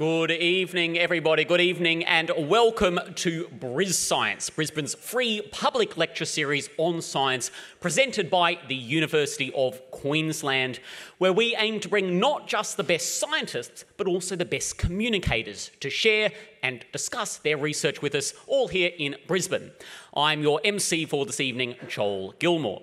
Good evening, everybody. Good evening, and welcome to Bris Science, Brisbane's free public lecture series on science, presented by the University of Queensland, where we aim to bring not just the best scientists, but also the best communicators to share and discuss their research with us, all here in Brisbane. I'm your MC for this evening, Joel Gilmore.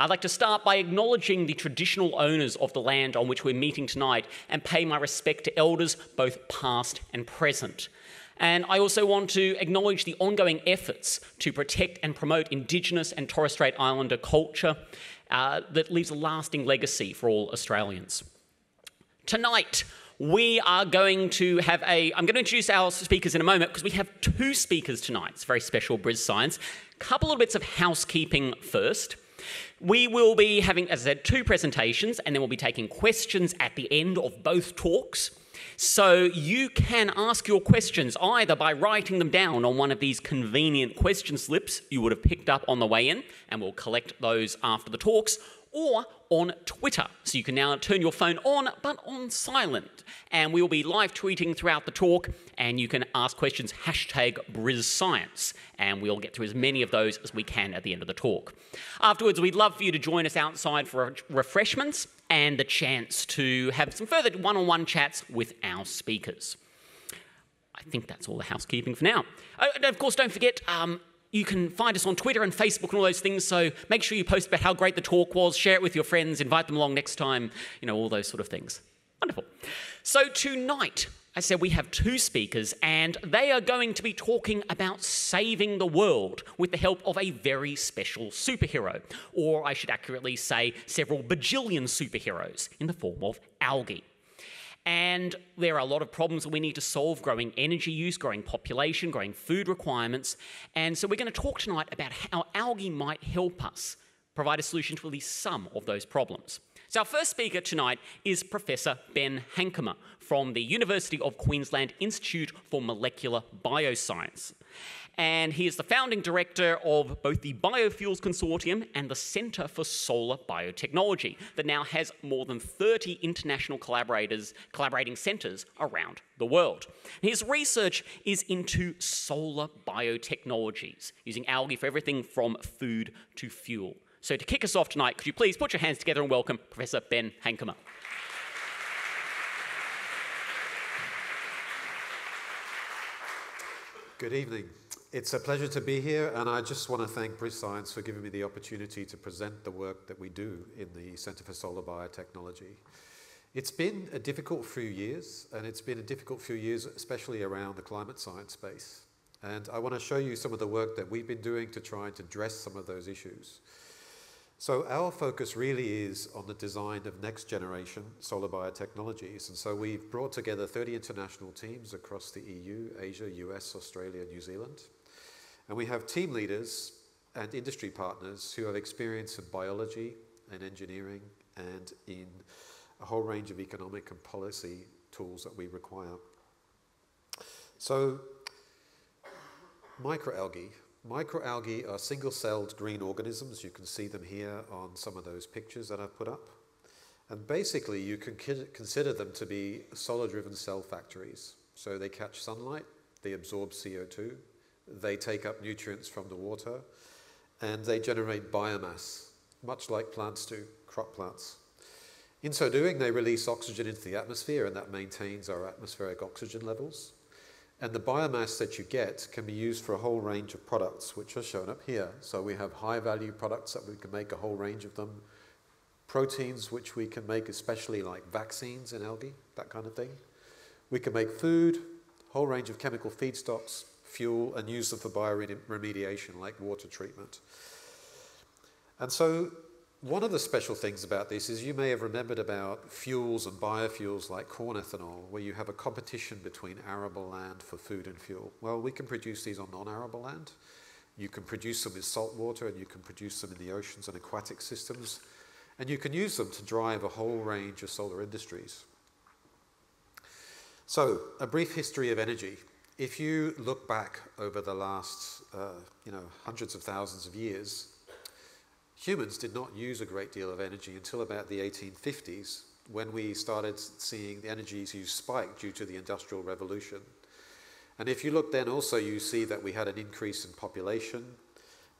I'd like to start by acknowledging the traditional owners of the land on which we're meeting tonight and pay my respect to elders both past and present. And I also want to acknowledge the ongoing efforts to protect and promote Indigenous and Torres Strait Islander culture uh, that leaves a lasting legacy for all Australians. Tonight, we are going to have a. I'm going to introduce our speakers in a moment because we have two speakers tonight. It's very special Bris Science. Couple of bits of housekeeping first. We will be having, as I said, two presentations, and then we'll be taking questions at the end of both talks. So you can ask your questions either by writing them down on one of these convenient question slips you would have picked up on the way in, and we'll collect those after the talks, or on Twitter. So you can now turn your phone on, but on silent. And we will be live tweeting throughout the talk, and you can ask questions, hashtag BrisScience, and we'll get through as many of those as we can at the end of the talk. Afterwards, we'd love for you to join us outside for refreshments and the chance to have some further one on one chats with our speakers. I think that's all the housekeeping for now. Uh, of course, don't forget, um, you can find us on Twitter and Facebook and all those things. So make sure you post about how great the talk was, share it with your friends, invite them along next time, you know, all those sort of things. Wonderful. So tonight, I said we have two speakers, and they are going to be talking about saving the world with the help of a very special superhero. Or I should accurately say, several bajillion superheroes in the form of algae. And there are a lot of problems that we need to solve growing energy use, growing population, growing food requirements. And so we're going to talk tonight about how algae might help us provide a solution to at least some of those problems. So, our first speaker tonight is Professor Ben Hankamer from the University of Queensland Institute for Molecular Bioscience and he is the founding director of both the Biofuels Consortium and the Centre for Solar Biotechnology, that now has more than 30 international collaborators, collaborating centres around the world. His research is into solar biotechnologies, using algae for everything from food to fuel. So to kick us off tonight, could you please put your hands together and welcome Professor Ben Hankamer. Good evening. It's a pleasure to be here, and I just want to thank Bris Science for giving me the opportunity to present the work that we do in the Centre for Solar Biotechnology. It's been a difficult few years, and it's been a difficult few years, especially around the climate science space. And I want to show you some of the work that we've been doing to try and address some of those issues. So our focus really is on the design of next generation solar biotechnologies. And so we've brought together 30 international teams across the EU, Asia, US, Australia, New Zealand. And we have team leaders and industry partners who have experience in biology and engineering and in a whole range of economic and policy tools that we require. So, microalgae. Microalgae are single-celled green organisms. You can see them here on some of those pictures that I've put up. And basically, you can consider them to be solar-driven cell factories. So they catch sunlight, they absorb CO2, they take up nutrients from the water and they generate biomass, much like plants do, crop plants. In so doing, they release oxygen into the atmosphere and that maintains our atmospheric oxygen levels. And the biomass that you get can be used for a whole range of products, which are shown up here. So we have high value products that we can make a whole range of them, proteins, which we can make especially like vaccines in algae, that kind of thing. We can make food, whole range of chemical feedstocks, fuel and use them for bioremediation like water treatment. And so one of the special things about this is you may have remembered about fuels and biofuels like corn ethanol, where you have a competition between arable land for food and fuel. Well, we can produce these on non-arable land. You can produce them in salt water and you can produce them in the oceans and aquatic systems. And you can use them to drive a whole range of solar industries. So, a brief history of energy if you look back over the last, uh, you know, hundreds of thousands of years, humans did not use a great deal of energy until about the 1850s when we started seeing the energy use spike due to the Industrial Revolution. And if you look then also, you see that we had an increase in population.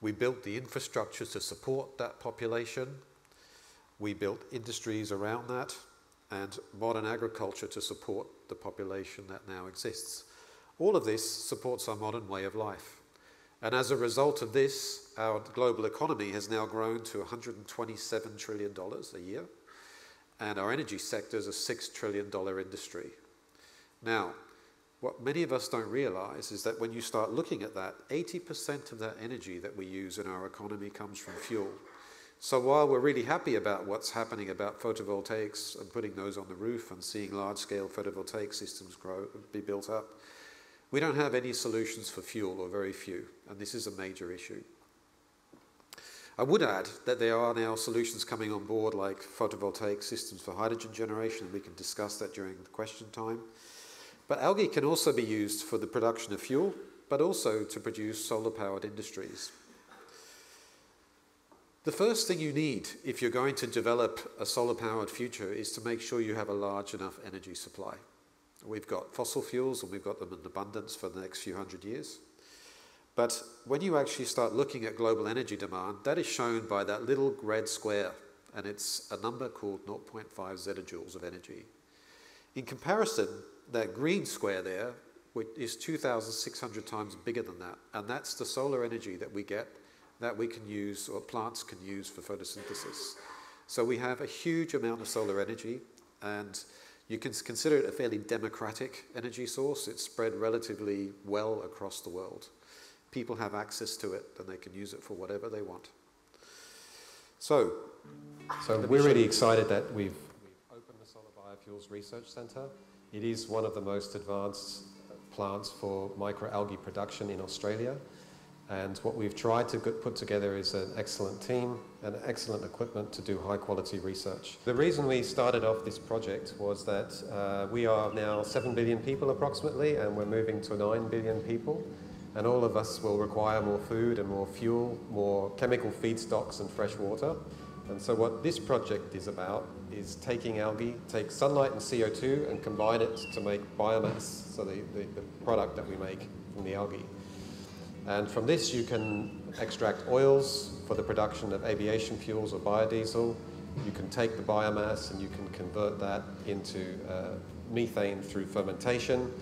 We built the infrastructure to support that population. We built industries around that and modern agriculture to support the population that now exists. All of this supports our modern way of life. And as a result of this, our global economy has now grown to $127 trillion a year, and our energy sector is a $6 trillion industry. Now, what many of us don't realize is that when you start looking at that, 80% of that energy that we use in our economy comes from fuel. So while we're really happy about what's happening about photovoltaics and putting those on the roof and seeing large-scale photovoltaic systems grow, be built up, we don't have any solutions for fuel, or very few, and this is a major issue. I would add that there are now solutions coming on board like photovoltaic systems for hydrogen generation, and we can discuss that during the question time. But algae can also be used for the production of fuel, but also to produce solar-powered industries. The first thing you need if you're going to develop a solar-powered future is to make sure you have a large enough energy supply. We've got fossil fuels and we've got them in abundance for the next few hundred years. But when you actually start looking at global energy demand, that is shown by that little red square, and it's a number called 0.5 zettajoules of energy. In comparison, that green square there which is 2,600 times bigger than that, and that's the solar energy that we get that we can use, or plants can use for photosynthesis. So we have a huge amount of solar energy, and you can consider it a fairly democratic energy source. It's spread relatively well across the world. People have access to it and they can use it for whatever they want. So, so we're really excited that we've, we've opened the Solar Biofuels Research Centre. It is one of the most advanced plants for microalgae production in Australia. And what we've tried to put together is an excellent team and excellent equipment to do high quality research. The reason we started off this project was that uh, we are now 7 billion people approximately, and we're moving to 9 billion people. And all of us will require more food and more fuel, more chemical feedstocks and fresh water. And so what this project is about is taking algae, take sunlight and CO2 and combine it to make biomass, so the, the, the product that we make from the algae. And from this you can extract oils for the production of aviation fuels or biodiesel. You can take the biomass and you can convert that into uh, methane through fermentation.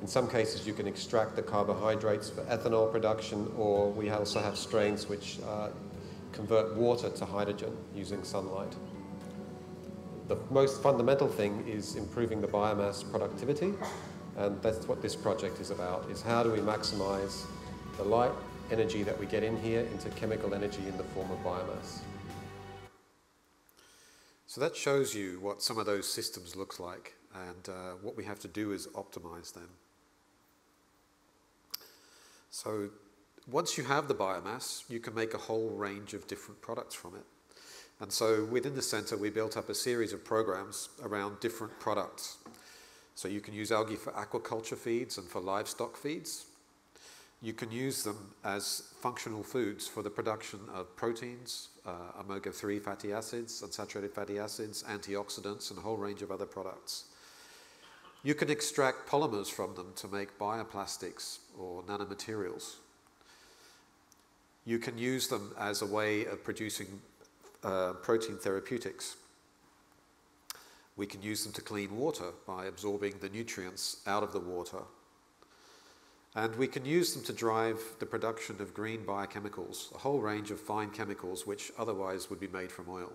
In some cases you can extract the carbohydrates for ethanol production or we also have strains which uh, convert water to hydrogen using sunlight. The most fundamental thing is improving the biomass productivity and that's what this project is about, is how do we maximize the light energy that we get in here into chemical energy in the form of biomass. So that shows you what some of those systems look like and uh, what we have to do is optimize them. So once you have the biomass, you can make a whole range of different products from it. And so within the centre, we built up a series of programs around different products. So you can use algae for aquaculture feeds and for livestock feeds you can use them as functional foods for the production of proteins, uh, omega-3 fatty acids, unsaturated fatty acids, antioxidants, and a whole range of other products. You can extract polymers from them to make bioplastics or nanomaterials. You can use them as a way of producing uh, protein therapeutics. We can use them to clean water by absorbing the nutrients out of the water and we can use them to drive the production of green biochemicals, a whole range of fine chemicals which otherwise would be made from oil.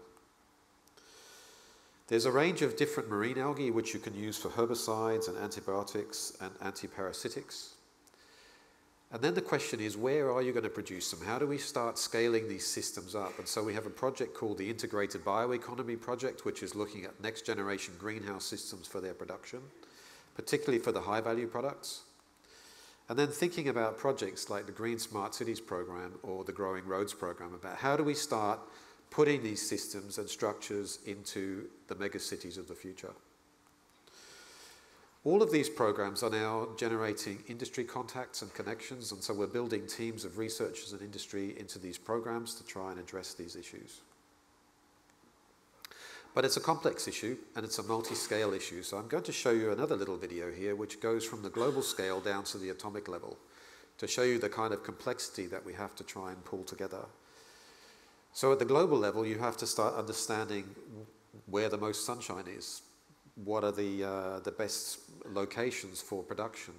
There's a range of different marine algae which you can use for herbicides and antibiotics and antiparasitics. And then the question is, where are you going to produce them? How do we start scaling these systems up? And so we have a project called the Integrated Bioeconomy Project, which is looking at next generation greenhouse systems for their production, particularly for the high value products. And then thinking about projects like the Green Smart Cities program or the Growing Roads program about how do we start putting these systems and structures into the megacities of the future. All of these programs are now generating industry contacts and connections, and so we're building teams of researchers and industry into these programs to try and address these issues. But it's a complex issue and it's a multi-scale issue. So I'm going to show you another little video here which goes from the global scale down to the atomic level to show you the kind of complexity that we have to try and pull together. So at the global level, you have to start understanding where the most sunshine is. What are the, uh, the best locations for production?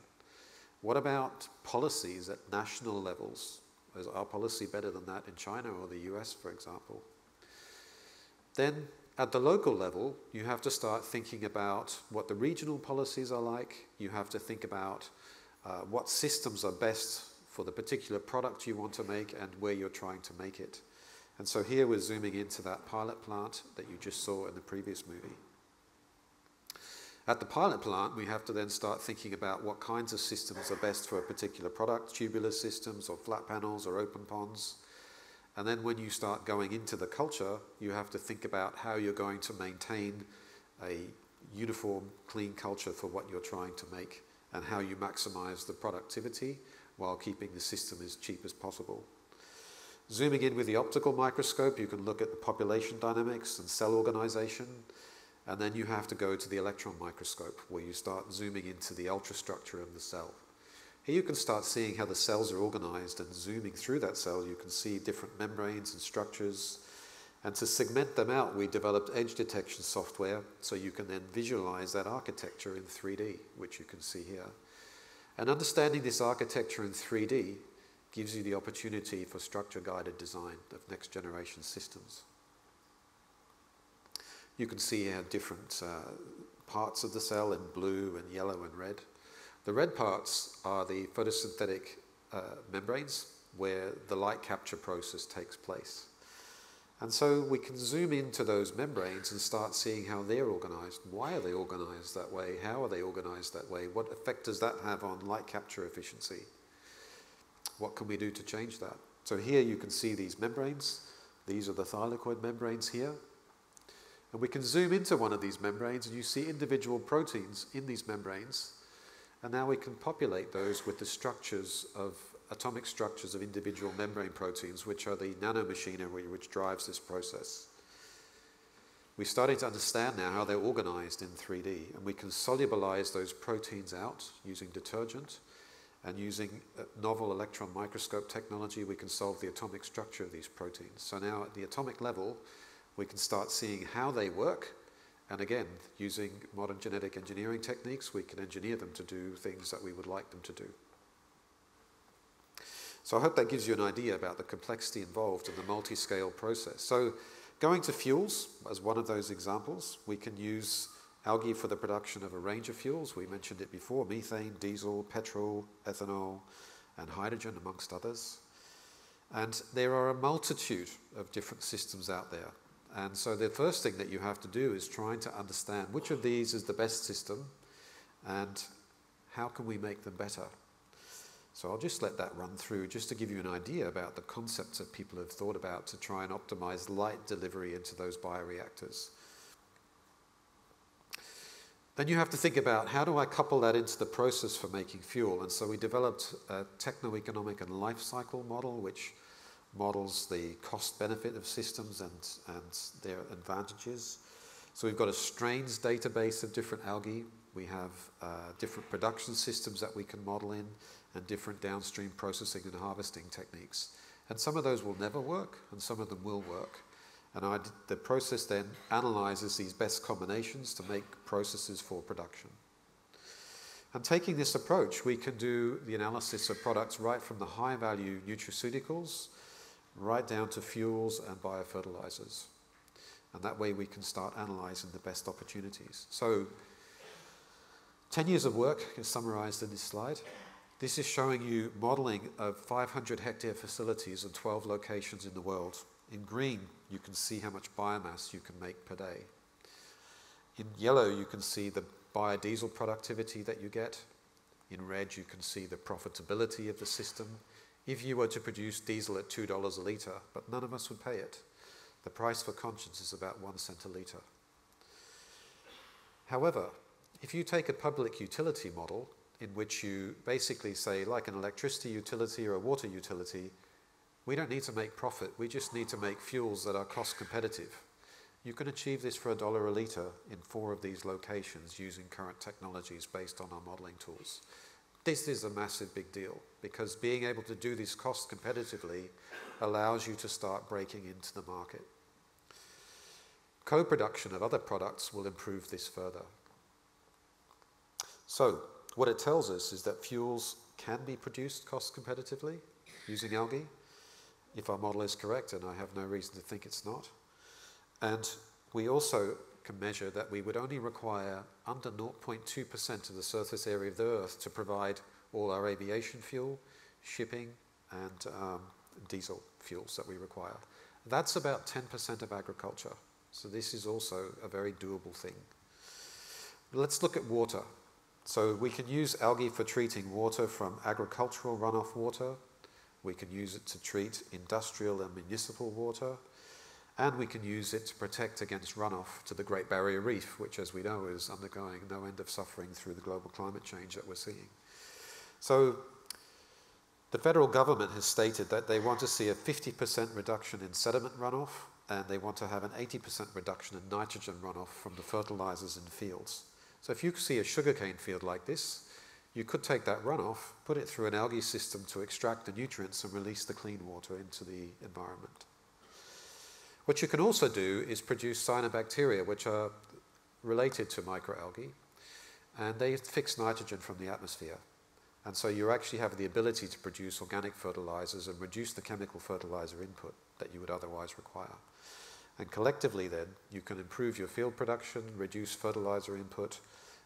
What about policies at national levels? Is our policy better than that in China or the US, for example? Then at the local level, you have to start thinking about what the regional policies are like. You have to think about uh, what systems are best for the particular product you want to make and where you're trying to make it. And so here we're zooming into that pilot plant that you just saw in the previous movie. At the pilot plant, we have to then start thinking about what kinds of systems are best for a particular product, tubular systems or flat panels or open ponds. And then when you start going into the culture, you have to think about how you're going to maintain a uniform, clean culture for what you're trying to make and how you maximize the productivity while keeping the system as cheap as possible. Zooming in with the optical microscope, you can look at the population dynamics and cell organization. And then you have to go to the electron microscope where you start zooming into the ultrastructure of the cell. Here you can start seeing how the cells are organized and zooming through that cell you can see different membranes and structures. And to segment them out, we developed edge detection software so you can then visualize that architecture in 3D, which you can see here. And understanding this architecture in 3D gives you the opportunity for structure guided design of next generation systems. You can see here different uh, parts of the cell in blue and yellow and red. The red parts are the photosynthetic uh, membranes where the light capture process takes place. And so we can zoom into those membranes and start seeing how they're organized. Why are they organized that way? How are they organized that way? What effect does that have on light capture efficiency? What can we do to change that? So here you can see these membranes. These are the thylakoid membranes here. And we can zoom into one of these membranes and you see individual proteins in these membranes. And now we can populate those with the structures of atomic structures of individual membrane proteins, which are the nanomachinery which drives this process. We're starting to understand now how they're organized in 3D, and we can solubilize those proteins out using detergent and using uh, novel electron microscope technology, we can solve the atomic structure of these proteins. So now at the atomic level, we can start seeing how they work. And again, using modern genetic engineering techniques, we can engineer them to do things that we would like them to do. So I hope that gives you an idea about the complexity involved in the multi-scale process. So going to fuels as one of those examples, we can use algae for the production of a range of fuels. We mentioned it before, methane, diesel, petrol, ethanol, and hydrogen, amongst others. And there are a multitude of different systems out there. And so the first thing that you have to do is trying to understand which of these is the best system and how can we make them better. So I'll just let that run through just to give you an idea about the concepts that people have thought about to try and optimize light delivery into those bioreactors. Then you have to think about how do I couple that into the process for making fuel? And so we developed a techno-economic and life cycle model, which models the cost benefit of systems and, and their advantages. So we've got a strains database of different algae. We have uh, different production systems that we can model in and different downstream processing and harvesting techniques. And some of those will never work and some of them will work. And I, the process then analyzes these best combinations to make processes for production. And taking this approach, we can do the analysis of products right from the high value nutraceuticals right down to fuels and biofertilizers. And that way we can start analyzing the best opportunities. So, 10 years of work is summarized in this slide. This is showing you modeling of 500 hectare facilities in 12 locations in the world. In green, you can see how much biomass you can make per day. In yellow, you can see the biodiesel productivity that you get. In red, you can see the profitability of the system. If you were to produce diesel at $2 a litre, but none of us would pay it, the price for conscience is about one cent a litre. However, if you take a public utility model in which you basically say, like an electricity utility or a water utility, we don't need to make profit, we just need to make fuels that are cost competitive. You can achieve this for a dollar a litre in four of these locations using current technologies based on our modelling tools. This is a massive big deal because being able to do this cost competitively allows you to start breaking into the market. Co-production of other products will improve this further. So, what it tells us is that fuels can be produced cost competitively using algae, if our model is correct, and I have no reason to think it's not. And we also can measure that we would only require under 0.2% of the surface area of the Earth to provide all our aviation fuel, shipping, and um, diesel fuels that we require. That's about 10% of agriculture. So this is also a very doable thing. Let's look at water. So we can use algae for treating water from agricultural runoff water. We can use it to treat industrial and municipal water. And we can use it to protect against runoff to the Great Barrier Reef, which, as we know, is undergoing no end of suffering through the global climate change that we're seeing. So the federal government has stated that they want to see a 50% reduction in sediment runoff and they want to have an 80% reduction in nitrogen runoff from the fertilizers in fields. So if you see a sugarcane field like this, you could take that runoff, put it through an algae system to extract the nutrients and release the clean water into the environment. What you can also do is produce cyanobacteria, which are related to microalgae, and they fix nitrogen from the atmosphere. And so you actually have the ability to produce organic fertilizers and reduce the chemical fertilizer input that you would otherwise require. And collectively, then, you can improve your field production, reduce fertilizer input,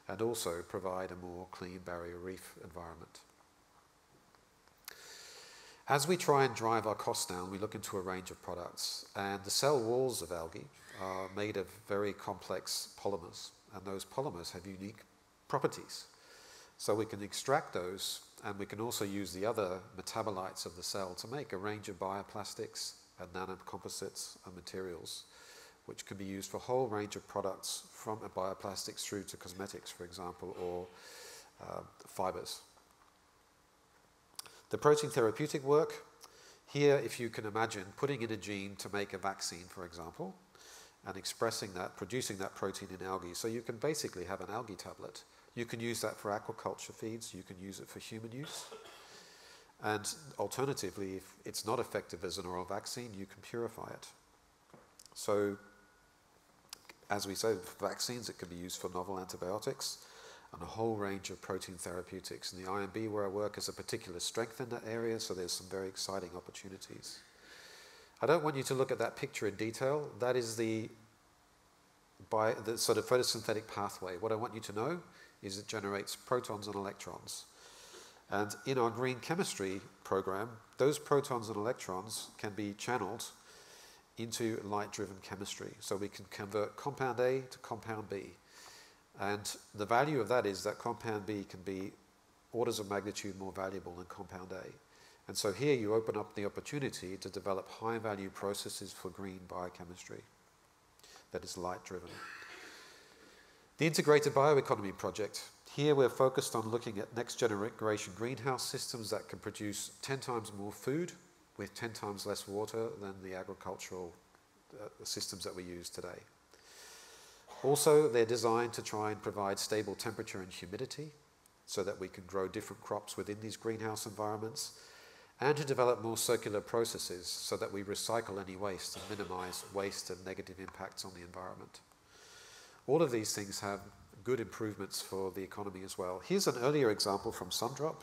and also provide a more clean barrier reef environment. As we try and drive our costs down, we look into a range of products. And the cell walls of algae are made of very complex polymers, and those polymers have unique properties. So we can extract those and we can also use the other metabolites of the cell to make a range of bioplastics and nanocomposites and materials, which can be used for a whole range of products from bioplastics through to cosmetics, for example, or uh, fibers. The protein therapeutic work, here if you can imagine putting in a gene to make a vaccine, for example, and expressing that, producing that protein in algae. So you can basically have an algae tablet you can use that for aquaculture feeds, you can use it for human use. And alternatively, if it's not effective as an oral vaccine, you can purify it. So, as we say, for vaccines, it can be used for novel antibiotics and a whole range of protein therapeutics. And the IMB, where I work, has a particular strength in that area, so there's some very exciting opportunities. I don't want you to look at that picture in detail. That is the, by the sort of photosynthetic pathway. What I want you to know is it generates protons and electrons. And in our green chemistry program, those protons and electrons can be channeled into light-driven chemistry. So we can convert compound A to compound B. And the value of that is that compound B can be orders of magnitude more valuable than compound A. And so here you open up the opportunity to develop high-value processes for green biochemistry that is light-driven. The Integrated Bioeconomy Project. Here we're focused on looking at next generation greenhouse systems that can produce 10 times more food with 10 times less water than the agricultural uh, systems that we use today. Also, they're designed to try and provide stable temperature and humidity so that we can grow different crops within these greenhouse environments and to develop more circular processes so that we recycle any waste and minimize waste and negative impacts on the environment. All of these things have good improvements for the economy as well. Here's an earlier example from Sundrop.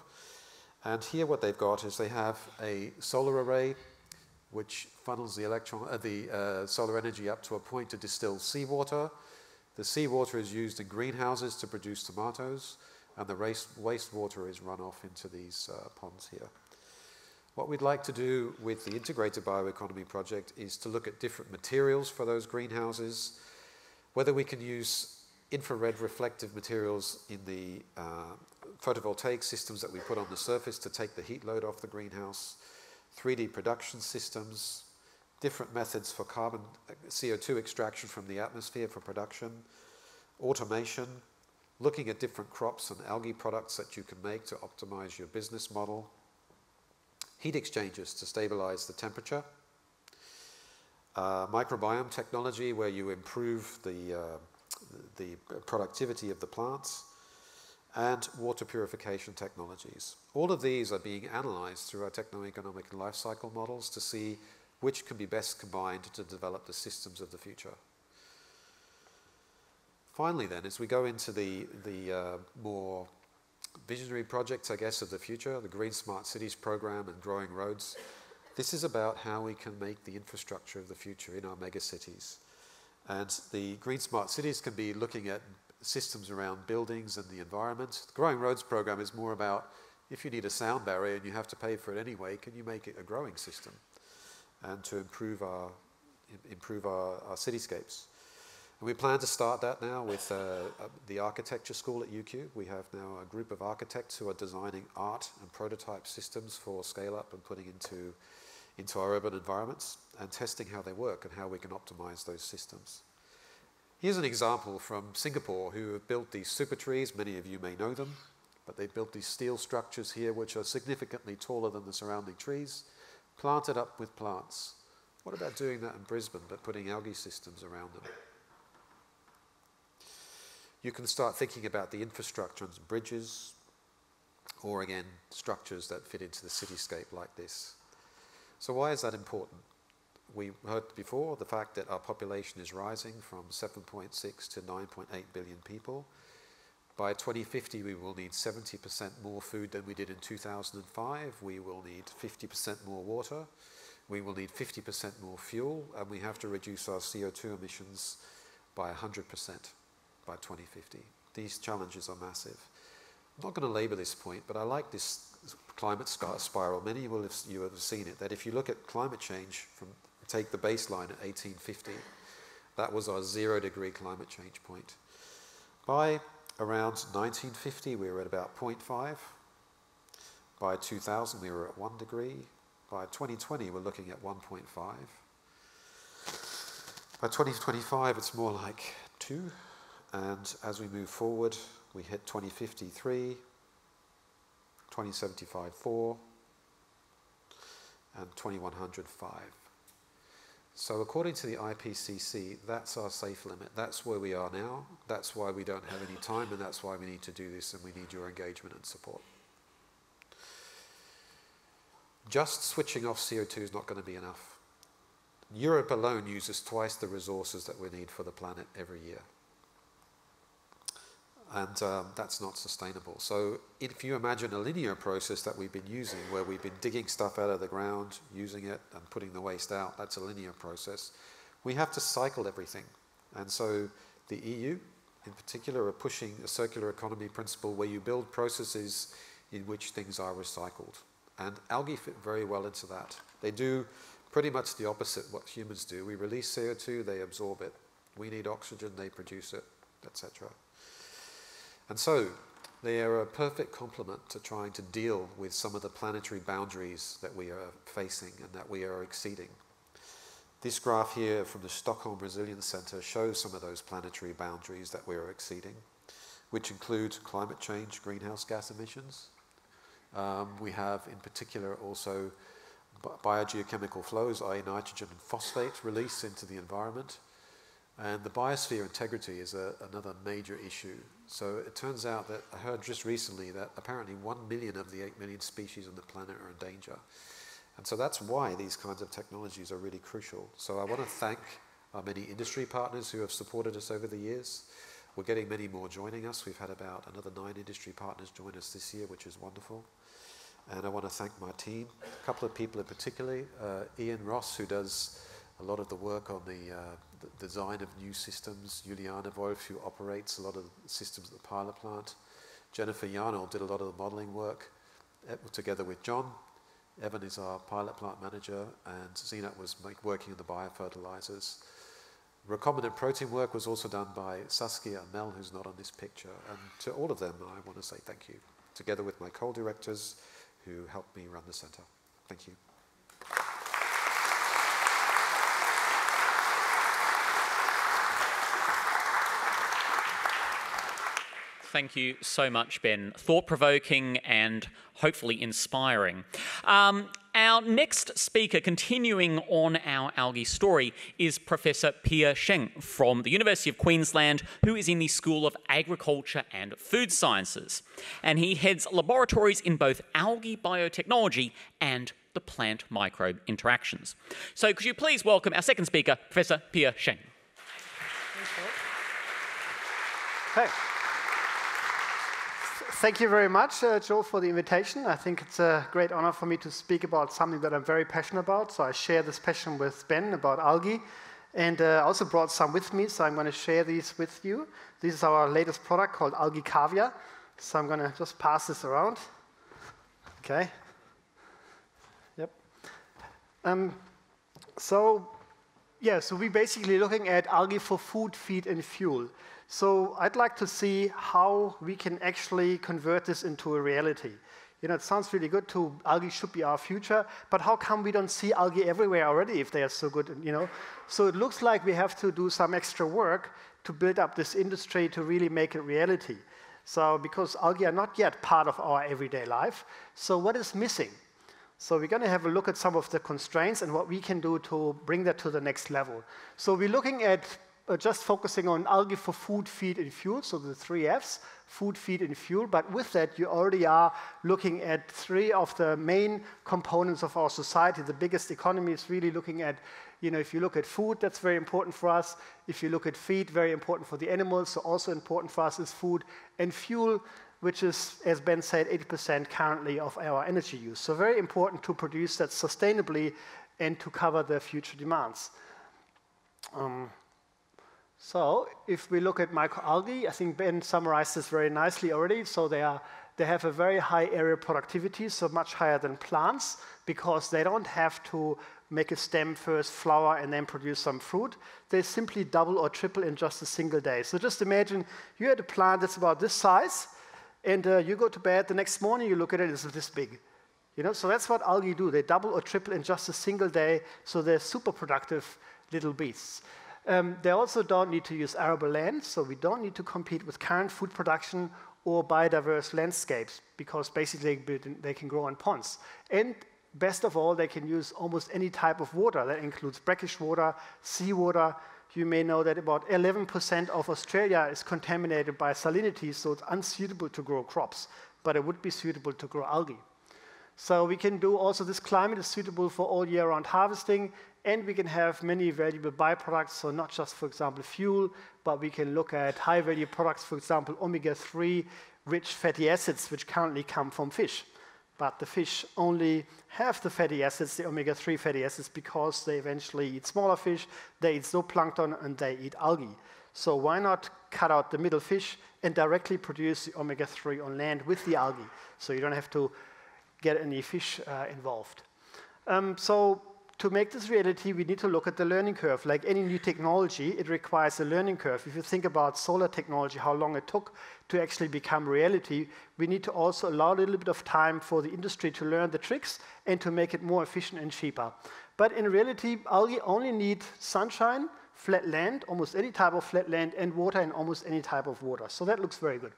And here what they've got is they have a solar array which funnels the, electron, uh, the uh, solar energy up to a point to distill seawater. The seawater is used in greenhouses to produce tomatoes, and the wastewater is run off into these uh, ponds here. What we'd like to do with the Integrated Bioeconomy Project is to look at different materials for those greenhouses, whether we can use infrared reflective materials in the uh, photovoltaic systems that we put on the surface to take the heat load off the greenhouse, 3D production systems, different methods for carbon uh, CO2 extraction from the atmosphere for production, automation, looking at different crops and algae products that you can make to optimize your business model, heat exchangers to stabilize the temperature, Uh, microbiome technology, where you improve the, uh, the productivity of the plants, and water purification technologies. All of these are being analyzed through our techno-economic and life cycle models to see which can be best combined to develop the systems of the future. Finally then, as we go into the, the uh, more visionary projects, I guess, of the future, the Green Smart Cities program and Growing Roads, this is about how we can make the infrastructure of the future in our megacities. And the Green Smart Cities can be looking at systems around buildings and the environment. The Growing Roads program is more about if you need a sound barrier and you have to pay for it anyway, can you make it a growing system and to improve our, improve our, our cityscapes? And we plan to start that now with uh, uh the architecture school at UQ. We have now a group of architects who are designing art and prototype systems for scale up and putting into, into our urban environments and testing how they work and how we can optimize those systems. Here's an example from Singapore who have built these super trees. Many of you may know them, but they've built these steel structures here which are significantly taller than the surrounding trees, planted up with plants. What about doing that in Brisbane, but putting algae systems around them? You can start thinking about the infrastructure and bridges, or again, structures that fit into the cityscape like this. So why is that important? we heard before the fact that our population is rising from 7.6 to 9.8 billion people. By 2050, we will need 70% more food than we did in 2005. We will need 50% more water. We will need 50% more fuel, and we have to reduce our CO2 emissions by 100% by 2050. These challenges are massive. I'm not going to labour this point, but I like this climate spiral. Many of you have seen it, that if you look at climate change from take the baseline at 1850, that was our zero degree climate change point. By around 1950, we were at about 0.5. By 2000, we were at 1 degree. By 2020, we're looking at 1.5. By 2025, it's more like 2. And as we move forward, we hit 2053, 2075, 4, and 2100, 5. So according to the IPCC, that's our safe limit. That's where we are now. That's why we don't have any time, and that's why we need to do this, and we need your engagement and support. Just switching off CO2 is not going to be enough. Europe alone uses twice the resources that we need for the planet every year and um, that's not sustainable. So if you imagine a linear process that we've been using, where we've been digging stuff out of the ground, using it, and putting the waste out, that's a linear process. We have to cycle everything. And so the EU, in particular, are pushing a circular economy principle where you build processes in which things are recycled. And algae fit very well into that. They do pretty much the opposite what humans do. We release CO2, they absorb it. We need oxygen, they produce it, etc. And so they are a perfect complement to trying to deal with some of the planetary boundaries that we are facing and that we are exceeding. This graph here from the Stockholm Resilience Centre shows some of those planetary boundaries that we are exceeding, which include climate change, greenhouse gas emissions. Um, we have in particular also biogeochemical flows, i.e. nitrogen and phosphate release into the environment, and the biosphere integrity is a, another major issue. So it turns out that I heard just recently that apparently 1 million of the 8 million species on the planet are in danger. And so that's why these kinds of technologies are really crucial. So I want to thank our many industry partners who have supported us over the years. We're getting many more joining us. We've had about another nine industry partners join us this year, which is wonderful. And I want to thank my team, a couple of people in particular, uh, Ian Ross, who does a lot of the work on the, uh, the design of new systems. Juliana Wolf, who operates a lot of systems at the pilot plant. Jennifer Yarnold did a lot of the modeling work uh, together with John. Evan is our pilot plant manager, and Zeenat was make, working on the biofertilizers. Recombinant protein work was also done by Saskia and Mel, who's not on this picture. And to all of them, I want to say thank you, together with my co-directors who helped me run the center. Thank you. Thank you so much, Ben. Thought provoking and hopefully inspiring. Um, our next speaker, continuing on our algae story, is Professor Peer Schenk from the University of Queensland, who is in the School of Agriculture and Food Sciences. And he heads laboratories in both algae biotechnology and the plant microbe interactions. So, could you please welcome our second speaker, Professor Peer Schenk? Hey. Thank you very much, uh, Joe, for the invitation. I think it's a great honor for me to speak about something that I'm very passionate about. So I share this passion with Ben about algae. And uh, I also brought some with me, so I'm going to share these with you. This is our latest product called Algae Caviar. So I'm going to just pass this around. Okay. Yep. Um, so, yeah, so we're basically looking at algae for food, feed, and fuel. So I'd like to see how we can actually convert this into a reality. You know, it sounds really good to algae should be our future, but how come we don't see algae everywhere already if they are so good, you know? So it looks like we have to do some extra work to build up this industry to really make it reality. So because algae are not yet part of our everyday life, so what is missing? So we're going to have a look at some of the constraints and what we can do to bring that to the next level. So we're looking at just focusing on algae for food, feed, and fuel, so the three Fs, food, feed, and fuel. But with that, you already are looking at three of the main components of our society. The biggest economy is really looking at, you know, if you look at food, that's very important for us. If you look at feed, very important for the animals. So also important for us is food and fuel, which is, as Ben said, 80% currently of our energy use. So very important to produce that sustainably and to cover the future demands. Um, so if we look at microalgae, I think Ben summarized this very nicely already. So they, are, they have a very high area productivity, so much higher than plants, because they don't have to make a stem first, flower, and then produce some fruit. They simply double or triple in just a single day. So just imagine you had a plant that's about this size, and uh, you go to bed the next morning, you look at it, it's this big. You know, so that's what algae do. They double or triple in just a single day, so they're super productive little beasts. Um, they also don't need to use arable land, so we don't need to compete with current food production or biodiverse landscapes because basically they can grow on ponds. And best of all, they can use almost any type of water. That includes brackish water, seawater. You may know that about 11% of Australia is contaminated by salinity, so it's unsuitable to grow crops, but it would be suitable to grow algae. So we can do also this climate is suitable for all year round harvesting and we can have many valuable byproducts, so not just, for example, fuel, but we can look at high value products, for example, omega 3 rich fatty acids, which currently come from fish. But the fish only have the fatty acids, the omega 3 fatty acids, because they eventually eat smaller fish, they eat zooplankton, and they eat algae. So why not cut out the middle fish and directly produce the omega 3 on land with the algae? So you don't have to get any fish uh, involved. Um, so to make this reality, we need to look at the learning curve. Like any new technology, it requires a learning curve. If you think about solar technology, how long it took to actually become reality, we need to also allow a little bit of time for the industry to learn the tricks and to make it more efficient and cheaper. But in reality, algae only need sunshine, flat land, almost any type of flat land, and water in almost any type of water. So that looks very good.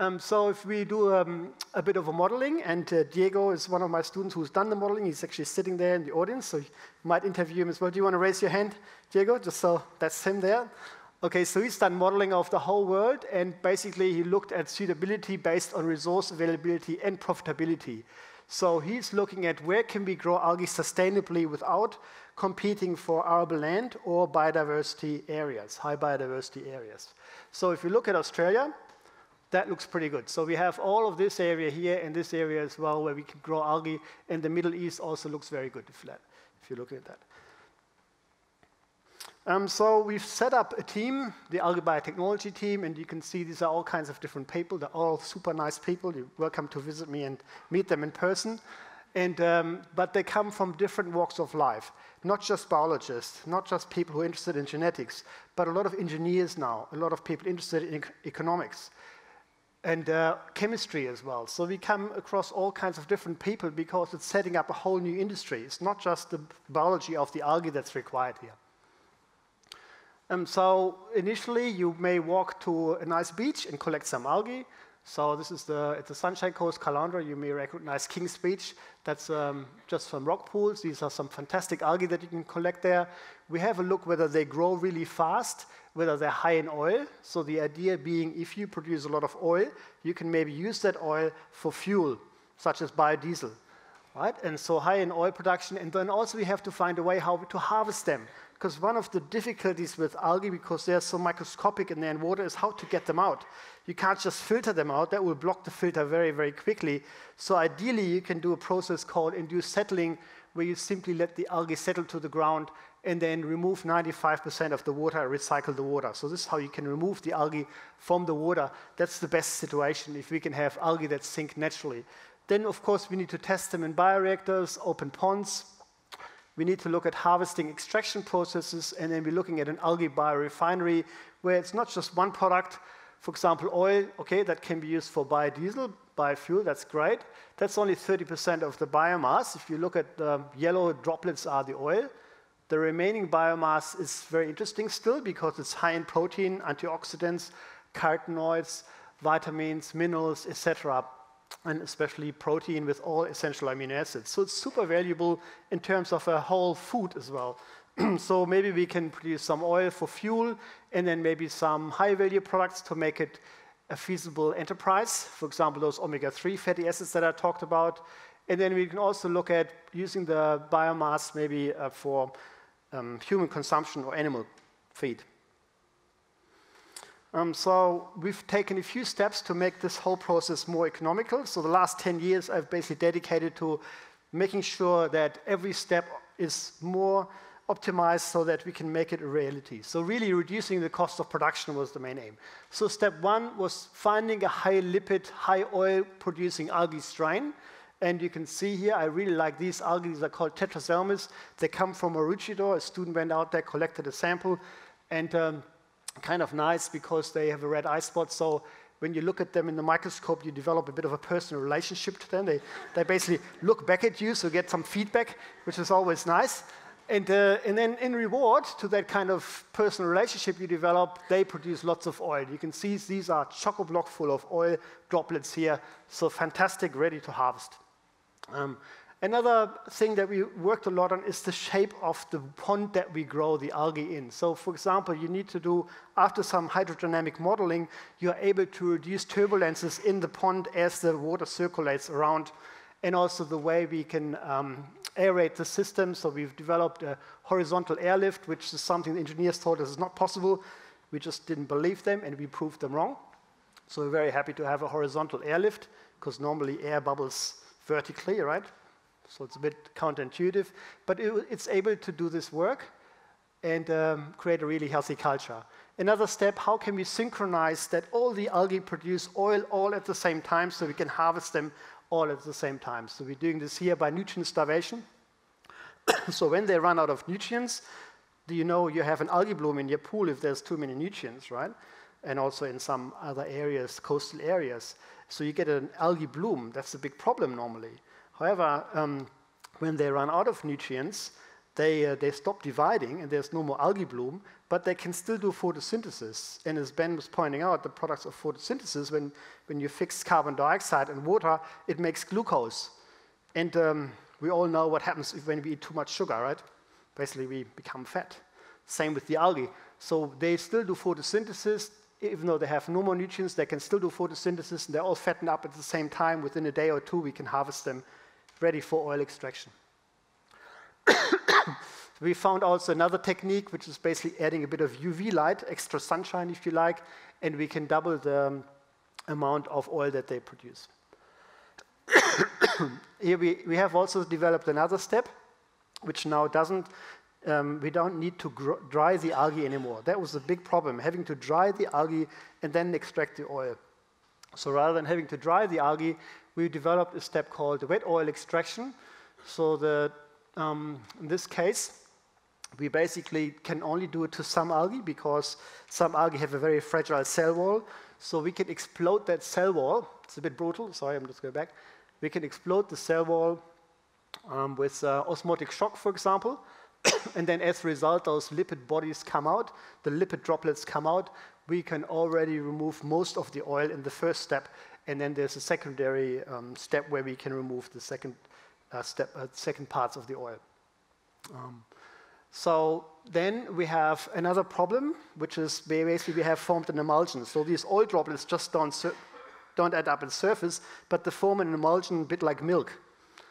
Um, so if we do um, a bit of a modeling, and uh, Diego is one of my students who's done the modeling. He's actually sitting there in the audience, so you might interview him as well. Do you want to raise your hand, Diego? Just so that's him there. Okay, so he's done modeling of the whole world, and basically he looked at suitability based on resource availability and profitability. So he's looking at where can we grow algae sustainably without competing for arable land or biodiversity areas, high biodiversity areas. So if you look at Australia, that looks pretty good. So we have all of this area here and this area as well where we can grow algae, and the Middle East also looks very good if, that, if you look at that. Um, so we've set up a team, the Algae Biotechnology team, and you can see these are all kinds of different people. They're all super nice people. You're welcome to visit me and meet them in person. And, um, but they come from different walks of life, not just biologists, not just people who are interested in genetics, but a lot of engineers now, a lot of people interested in economics, and uh, chemistry as well. So we come across all kinds of different people because it's setting up a whole new industry. It's not just the biology of the algae that's required here. Um, so initially, you may walk to a nice beach and collect some algae. So this is the, it's the Sunshine Coast Caloundra. You may recognize King's Beach. That's um, just from rock pools. These are some fantastic algae that you can collect there. We have a look whether they grow really fast, whether they're high in oil. So the idea being if you produce a lot of oil, you can maybe use that oil for fuel, such as biodiesel. Right? And so high in oil production. And then also we have to find a way how to harvest them. Because one of the difficulties with algae, because they're so microscopic in their water, is how to get them out. You can't just filter them out. That will block the filter very, very quickly. So ideally, you can do a process called induced settling, where you simply let the algae settle to the ground and then remove 95% of the water, recycle the water. So this is how you can remove the algae from the water. That's the best situation if we can have algae that sink naturally. Then, of course, we need to test them in bioreactors, open ponds. We need to look at harvesting extraction processes, and then we're looking at an algae biorefinery where it's not just one product, for example, oil, okay, that can be used for biodiesel, biofuel, that's great. That's only 30% of the biomass. If you look at the yellow droplets are the oil. The remaining biomass is very interesting still because it's high in protein, antioxidants, carotenoids, vitamins, minerals, etc., and especially protein with all essential amino acids. So it's super valuable in terms of a whole food as well. so maybe we can produce some oil for fuel and then maybe some high value products to make it a feasible enterprise. For example, those omega-3 fatty acids that I talked about. And then we can also look at using the biomass maybe uh, for um, human consumption or animal feed. Um, so we've taken a few steps to make this whole process more economical. So the last 10 years I've basically dedicated to making sure that every step is more optimized so that we can make it a reality. So really reducing the cost of production was the main aim. So step one was finding a high lipid, high oil producing algae strain. And you can see here, I really like these algae. These are called Tetraselmis. They come from Maroochydore. A student went out there, collected a sample, and um, kind of nice because they have a red eye spot. So when you look at them in the microscope, you develop a bit of a personal relationship to them. They, they basically look back at you, so get some feedback, which is always nice. And, uh, and then in reward to that kind of personal relationship you develop, they produce lots of oil. You can see these are chock-a-block full of oil droplets here. So fantastic, ready to harvest. Um, another thing that we worked a lot on is the shape of the pond that we grow the algae in. So for example, you need to do, after some hydrodynamic modeling, you're able to reduce turbulences in the pond as the water circulates around and also the way we can um, aerate the system. So we've developed a horizontal airlift, which is something the engineers told us is not possible. We just didn't believe them, and we proved them wrong. So we're very happy to have a horizontal airlift, because normally air bubbles vertically, right? So it's a bit counterintuitive, but it, it's able to do this work and um, create a really healthy culture. Another step, how can we synchronize that all the algae produce oil all at the same time so we can harvest them all at the same time. So we're doing this here by nutrient starvation. so when they run out of nutrients, do you know you have an algae bloom in your pool if there's too many nutrients, right? And also in some other areas, coastal areas. So you get an algae bloom. That's a big problem normally. However, um, when they run out of nutrients, they, uh, they stop dividing and there's no more algae bloom, but they can still do photosynthesis. And as Ben was pointing out, the products of photosynthesis, when, when you fix carbon dioxide and water, it makes glucose. And um, we all know what happens when we eat too much sugar, right? Basically, we become fat. Same with the algae. So they still do photosynthesis. Even though they have no more nutrients, they can still do photosynthesis, and they're all fattened up at the same time. Within a day or two, we can harvest them ready for oil extraction. we found also another technique, which is basically adding a bit of UV light, extra sunshine if you like, and we can double the um, amount of oil that they produce. Here we, we have also developed another step, which now doesn't, um, we don't need to dry the algae anymore. That was a big problem, having to dry the algae and then extract the oil. So rather than having to dry the algae, we developed a step called wet oil extraction. So the um, in this case, we basically can only do it to some algae because some algae have a very fragile cell wall. So we can explode that cell wall. It's a bit brutal. Sorry, I'm just going back. We can explode the cell wall um, with uh, osmotic shock, for example. and then as a result, those lipid bodies come out, the lipid droplets come out. We can already remove most of the oil in the first step And then there's a secondary um, step where we can remove the second uh, step, uh, second parts of the oil. Um, so then we have another problem, which is basically we have formed an emulsion. So these oil droplets just don't, don't add up at the surface, but they form an emulsion a bit like milk.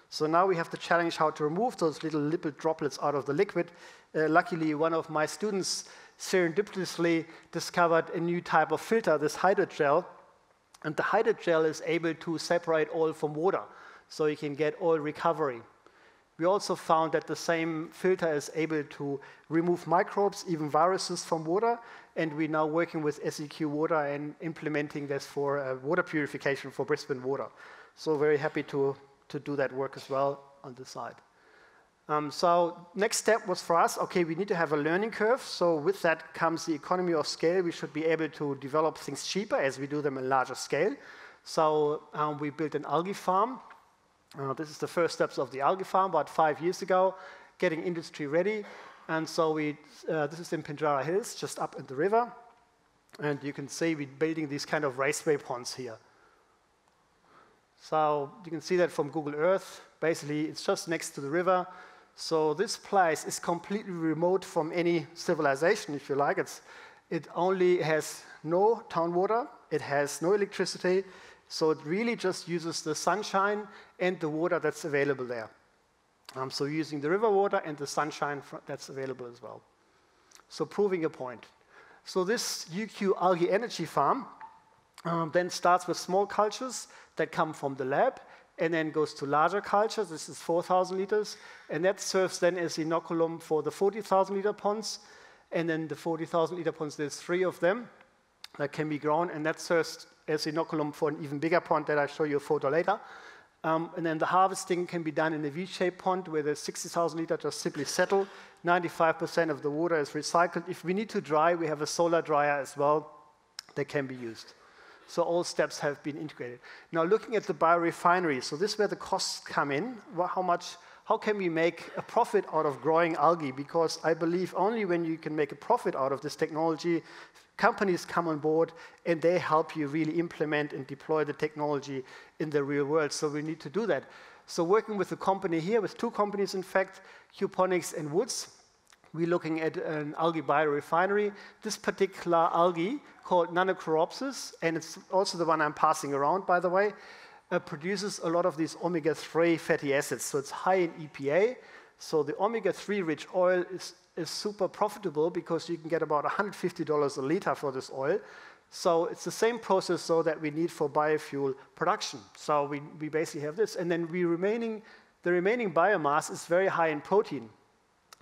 So now we have the challenge how to remove those little lipid droplets out of the liquid. Uh, luckily, one of my students serendipitously discovered a new type of filter, this hydrogel, and the hydrogel is able to separate oil from water, so you can get oil recovery. We also found that the same filter is able to remove microbes, even viruses from water, and we're now working with SEQ Water and implementing this for uh, water purification for Brisbane Water. So very happy to, to do that work as well on the side. Um, so next step was for us, okay, we need to have a learning curve. So with that comes the economy of scale. We should be able to develop things cheaper as we do them in larger scale. So um, we built an algae farm uh, this is the first steps of the algae farm about five years ago, getting industry ready. And so we, uh, this is in Pinjarra Hills, just up in the river. And you can see we're building these kind of raceway ponds here. So you can see that from Google Earth. Basically, it's just next to the river. So this place is completely remote from any civilization, if you like. It's, it only has no town water. It has no electricity. So it really just uses the sunshine and the water that's available there. Um, so using the river water and the sunshine that's available as well. So proving a point. So this UQ algae energy farm um, then starts with small cultures that come from the lab and then goes to larger cultures. This is 4,000 liters. And that serves then as inoculum for the 40,000 liter ponds. And then the 40,000 liter ponds, there's three of them that can be grown. And that serves as inoculum for an even bigger pond that I'll show you a photo later. Um, and then the harvesting can be done in a V-shaped pond where the 60,000 liter just simply settle. 95% of the water is recycled. If we need to dry, we have a solar dryer as well that can be used. So all steps have been integrated. Now looking at the biorefinery, so this is where the costs come in. How much, how can we make a profit out of growing algae? Because I believe only when you can make a profit out of this technology, companies come on board and they help you really implement and deploy the technology in the real world. So we need to do that. So working with a company here, with two companies in fact, Qponics and Woods, we're looking at an algae biorefinery. This particular algae called Nannochloropsis, and it's also the one I'm passing around, by the way, uh, produces a lot of these omega-3 fatty acids. So it's high in EPA. So the omega-3 rich oil is is super profitable because you can get about $150 a liter for this oil. So it's the same process so that we need for biofuel production. So we, we basically have this. And then we remaining, the remaining biomass is very high in protein.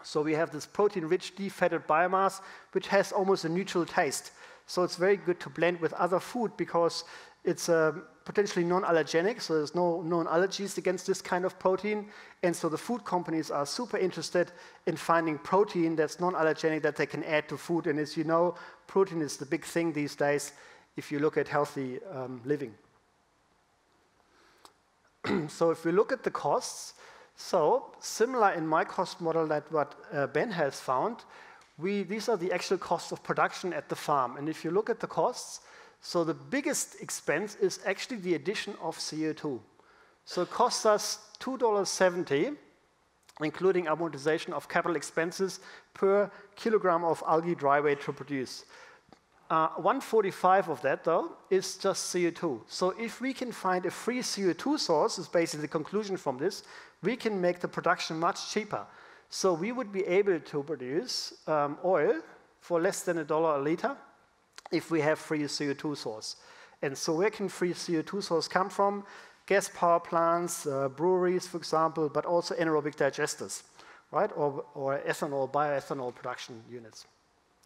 So we have this protein-rich defatted biomass, which has almost a neutral taste. So it's very good to blend with other food because it's um, potentially non-allergenic, so there's no known allergies against this kind of protein. And so the food companies are super interested in finding protein that's non-allergenic that they can add to food. And as you know, protein is the big thing these days if you look at healthy um, living. so if we look at the costs, so similar in my cost model that what uh, Ben has found, we, these are the actual costs of production at the farm. And if you look at the costs, so the biggest expense is actually the addition of CO2. So it costs us $2.70, including amortization of capital expenses per kilogram of algae dry weight to produce. Uh, 145 of that, though, is just CO2. So if we can find a free CO2 source, is basically the conclusion from this, we can make the production much cheaper. So we would be able to produce um, oil for less than a dollar a liter, if we have free CO2 source. And so where can free CO2 source come from? Gas power plants, uh, breweries, for example, but also anaerobic digesters, right? Or, or ethanol, bioethanol production units.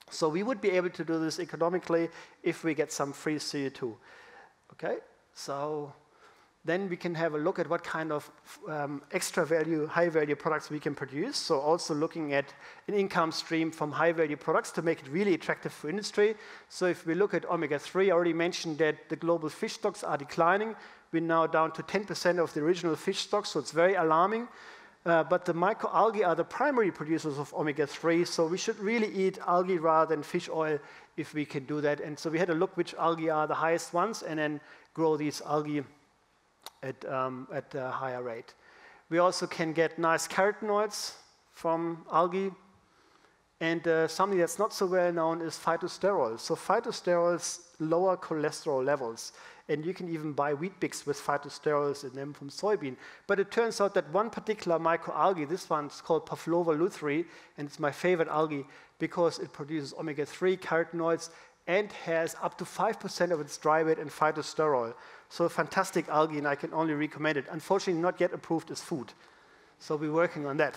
So we would be able to do this economically if we get some free CO2. Okay, so then we can have a look at what kind of um, extra value, high value products we can produce. So also looking at an income stream from high value products to make it really attractive for industry. So if we look at omega-3, I already mentioned that the global fish stocks are declining. We're now down to 10% of the original fish stocks, so it's very alarming. Uh, but the microalgae are the primary producers of omega-3, so we should really eat algae rather than fish oil if we can do that. And so we had a look which algae are the highest ones and then grow these algae at, um, at a higher rate. We also can get nice carotenoids from algae. And uh, something that's not so well known is phytosterols. So phytosterols lower cholesterol levels. And you can even buy Weet-Bix with phytosterols in them from soybean. But it turns out that one particular microalgae, this one's called Pavlova lutheri, and it's my favorite algae because it produces omega-3 carotenoids and has up to 5% of its dry weight in phytosterol. So fantastic algae, and I can only recommend it. Unfortunately, not yet approved as food. So we're working on that.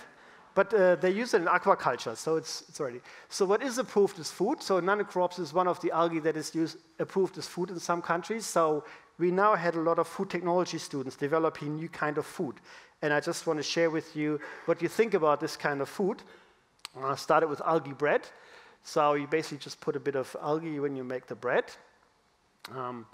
But uh, they use it in aquaculture, so it's, it's ready. So what is approved as food? So nanocrops is one of the algae that is used, approved as food in some countries. So we now had a lot of food technology students developing new kind of food. And I just want to share with you what you think about this kind of food. I started with algae bread. So you basically just put a bit of algae when you make the bread. Um,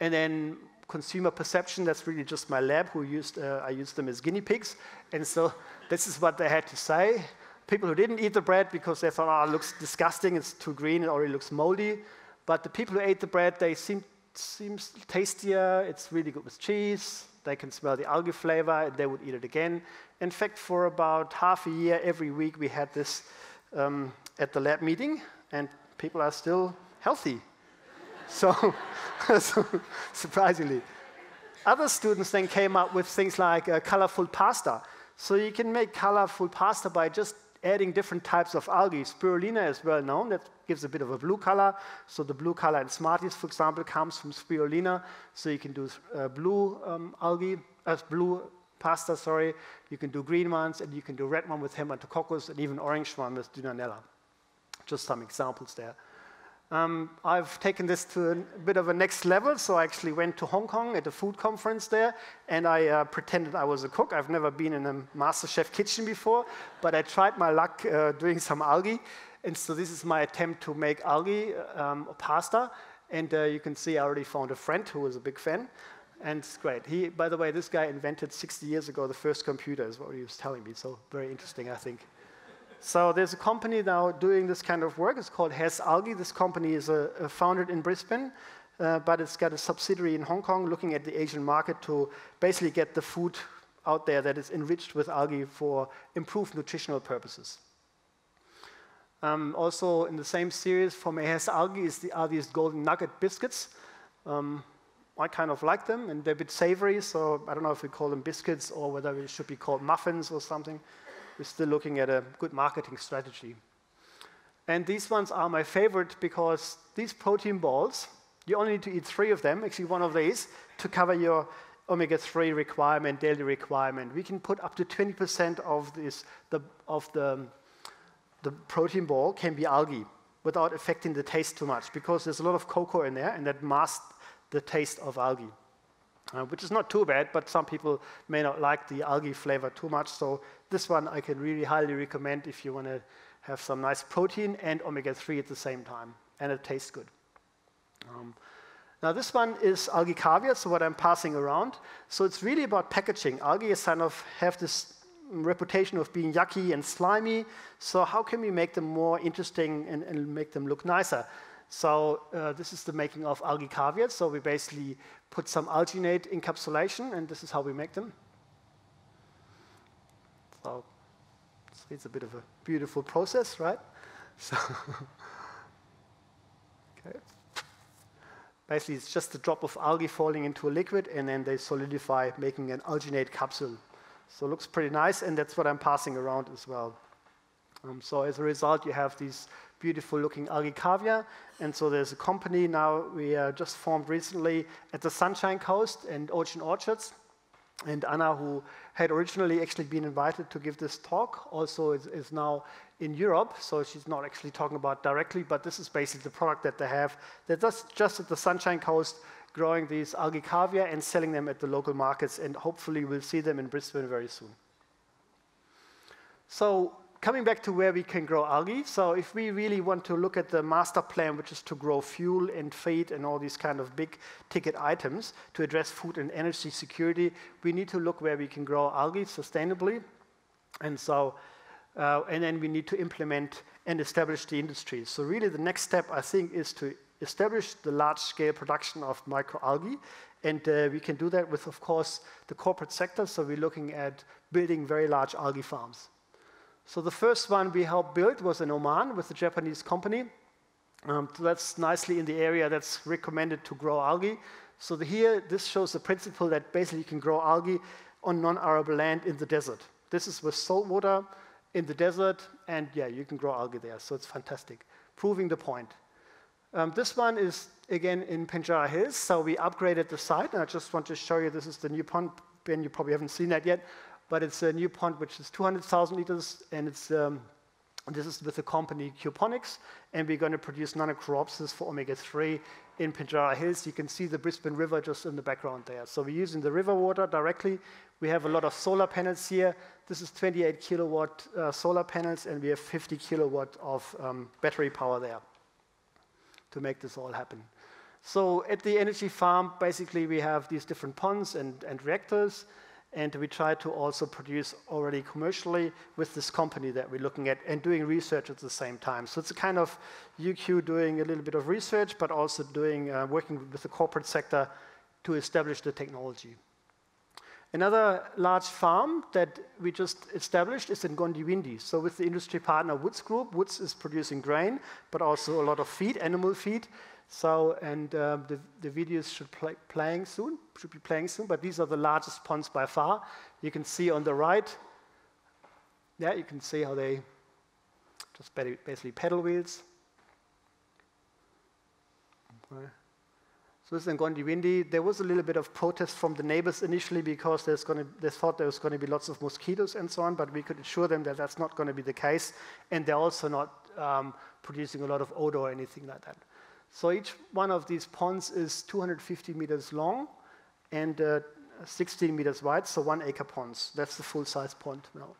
and then consumer perception, that's really just my lab who used, uh, I used them as guinea pigs. And so this is what they had to say. People who didn't eat the bread because they thought, oh, it looks disgusting, it's too green, it already looks moldy. But the people who ate the bread, they seem seems tastier, it's really good with cheese, they can smell the algae flavor, and they would eat it again. In fact, for about half a year, every week we had this um, at the lab meeting, and people are still healthy. So, so, surprisingly. Other students then came up with things like uh, colorful pasta. So you can make colorful pasta by just adding different types of algae. Spirulina is well known, that gives a bit of a blue color. So the blue color in Smarties, for example, comes from spirulina. So you can do uh, blue um, algae, uh, blue pasta, sorry. You can do green ones, and you can do red one with Haematococcus, and even orange one with Dunaliella. Just some examples there. Um, I've taken this to a bit of a next level, so I actually went to Hong Kong at a food conference there, and I uh, pretended I was a cook. I've never been in a master chef kitchen before, but I tried my luck uh, doing some algae, and so this is my attempt to make algae um, pasta, and uh, you can see I already found a friend who was a big fan, and it's great. He, by the way, this guy invented 60 years ago the first computer, is what he was telling me, so very interesting, I think. So there's a company now doing this kind of work. It's called Hess Algae. This company is founded in Brisbane, uh, but it's got a subsidiary in Hong Kong looking at the Asian market to basically get the food out there that is enriched with algae for improved nutritional purposes. Um, also in the same series from Hess Algae is the, are these golden nugget biscuits. Um, I kind of like them, and they're a bit savory, so I don't know if we call them biscuits or whether it should be called muffins or something we're still looking at a good marketing strategy. And these ones are my favorite because these protein balls, you only need to eat three of them, actually one of these, to cover your omega-3 requirement, daily requirement. We can put up to 20% of, this, the, of the, the protein ball can be algae without affecting the taste too much because there's a lot of cocoa in there and that masks the taste of algae uh, which is not too bad, but some people may not like the algae flavor too much. So this one I can really highly recommend if you want to have some nice protein and omega-3 at the same time, and it tastes good. Um, now this one is algae caviar, so what I'm passing around. So it's really about packaging. Algae is kind of have this reputation of being yucky and slimy. So how can we make them more interesting and, and make them look nicer? So uh, this is the making of algae caviar. So we basically put some alginate encapsulation, and this is how we make them. So it's a bit of a beautiful process, right? So okay. Basically, it's just a drop of algae falling into a liquid, and then they solidify, making an alginate capsule. So it looks pretty nice, and that's what I'm passing around as well. Um, so as a result, you have these beautiful looking algae caviar. And so there's a company now we uh, just formed recently at the Sunshine Coast and Ocean Orchards. And Anna, who had originally actually been invited to give this talk, also is, is, now in Europe. So she's not actually talking about directly, but this is basically the product that they have. They're just, just at the Sunshine Coast growing these algae caviar and selling them at the local markets. And hopefully we'll see them in Brisbane very soon. So coming back to where we can grow algae, so if we really want to look at the master plan, which is to grow fuel and feed and all these kind of big ticket items to address food and energy security, we need to look where we can grow algae sustainably. And so, uh, and then we need to implement and establish the industry. So really the next step, I think, is to establish the large-scale production of microalgae. And uh, we can do that with, of course, the corporate sector. So we're looking at building very large algae farms. So the first one we helped build was in Oman with a Japanese company. Um, so that's nicely in the area that's recommended to grow algae. So the, here, this shows the principle that basically you can grow algae on non-arable land in the desert. This is with salt water in the desert, and yeah, you can grow algae there. So it's fantastic, proving the point. Um, this one is again in Pinjarra Hills. So we upgraded the site, and I just want to show you this is the new pond. Ben, you probably haven't seen that yet. But it's a new pond which is 200,000 liters, and it's um, this is with the company Qponics, and we're going to produce nannochloropsis for omega-3 in Pinjarra Hills. You can see the Brisbane River just in the background there. So we're using the river water directly. We have a lot of solar panels here. This is 28 kilowatt uh, solar panels, and we have 50 kilowatt of um, battery power there to make this all happen. So at the energy farm, basically we have these different ponds and, and reactors and we try to also produce already commercially with this company that we're looking at and doing research at the same time. So it's a kind of UQ doing a little bit of research, but also doing uh, working with the corporate sector to establish the technology. Another large farm that we just established is in Goondiwindi. So with the industry partner Woods Group, Woods is producing grain, but also a lot of feed, animal feed. So, and uh, the, the videos should play playing soon, should be playing soon, but these are the largest ponds by far. You can see on the right, yeah, you can see how they just basically pedal wheels. Okay. So this is in Goondiwindi. There was a little bit of protest from the neighbors initially because to, they thought there was going to be lots of mosquitoes and so on, but we could assure them that that's not going to be the case, and they're also not um, producing a lot of odor or anything like that. So each one of these ponds is 250 meters long and uh, 16 meters wide, so one acre ponds. That's the full-size pond now.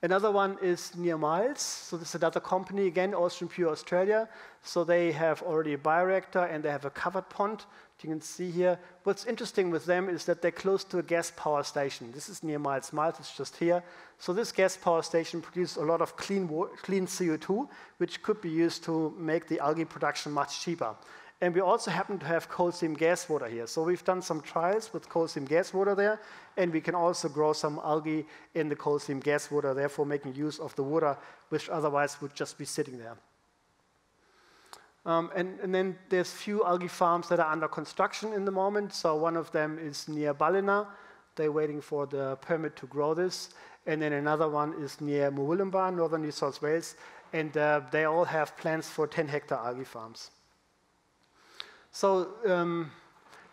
Another one is near Miles. So this is another company, again, Austrian Pure Australia. So they have already a bioreactor and they have a covered pond. You can see here. What's interesting with them is that they're close to a gas power station. This is near Miles. Miles is just here. So this gas power station produces a lot of clean, clean CO2, which could be used to make the algae production much cheaper. And we also happen to have coal seam gas water here. So we've done some trials with coal seam gas water there, and we can also grow some algae in the coal seam gas water, therefore making use of the water which otherwise would just be sitting there. Um, and, and, then there's few algae farms that are under construction in the moment. So one of them is near Ballina. They're waiting for the permit to grow this. And then another one is near Murwillumbah, northern New South Wales. And uh, they all have plans for 10 hectare algae farms. So um,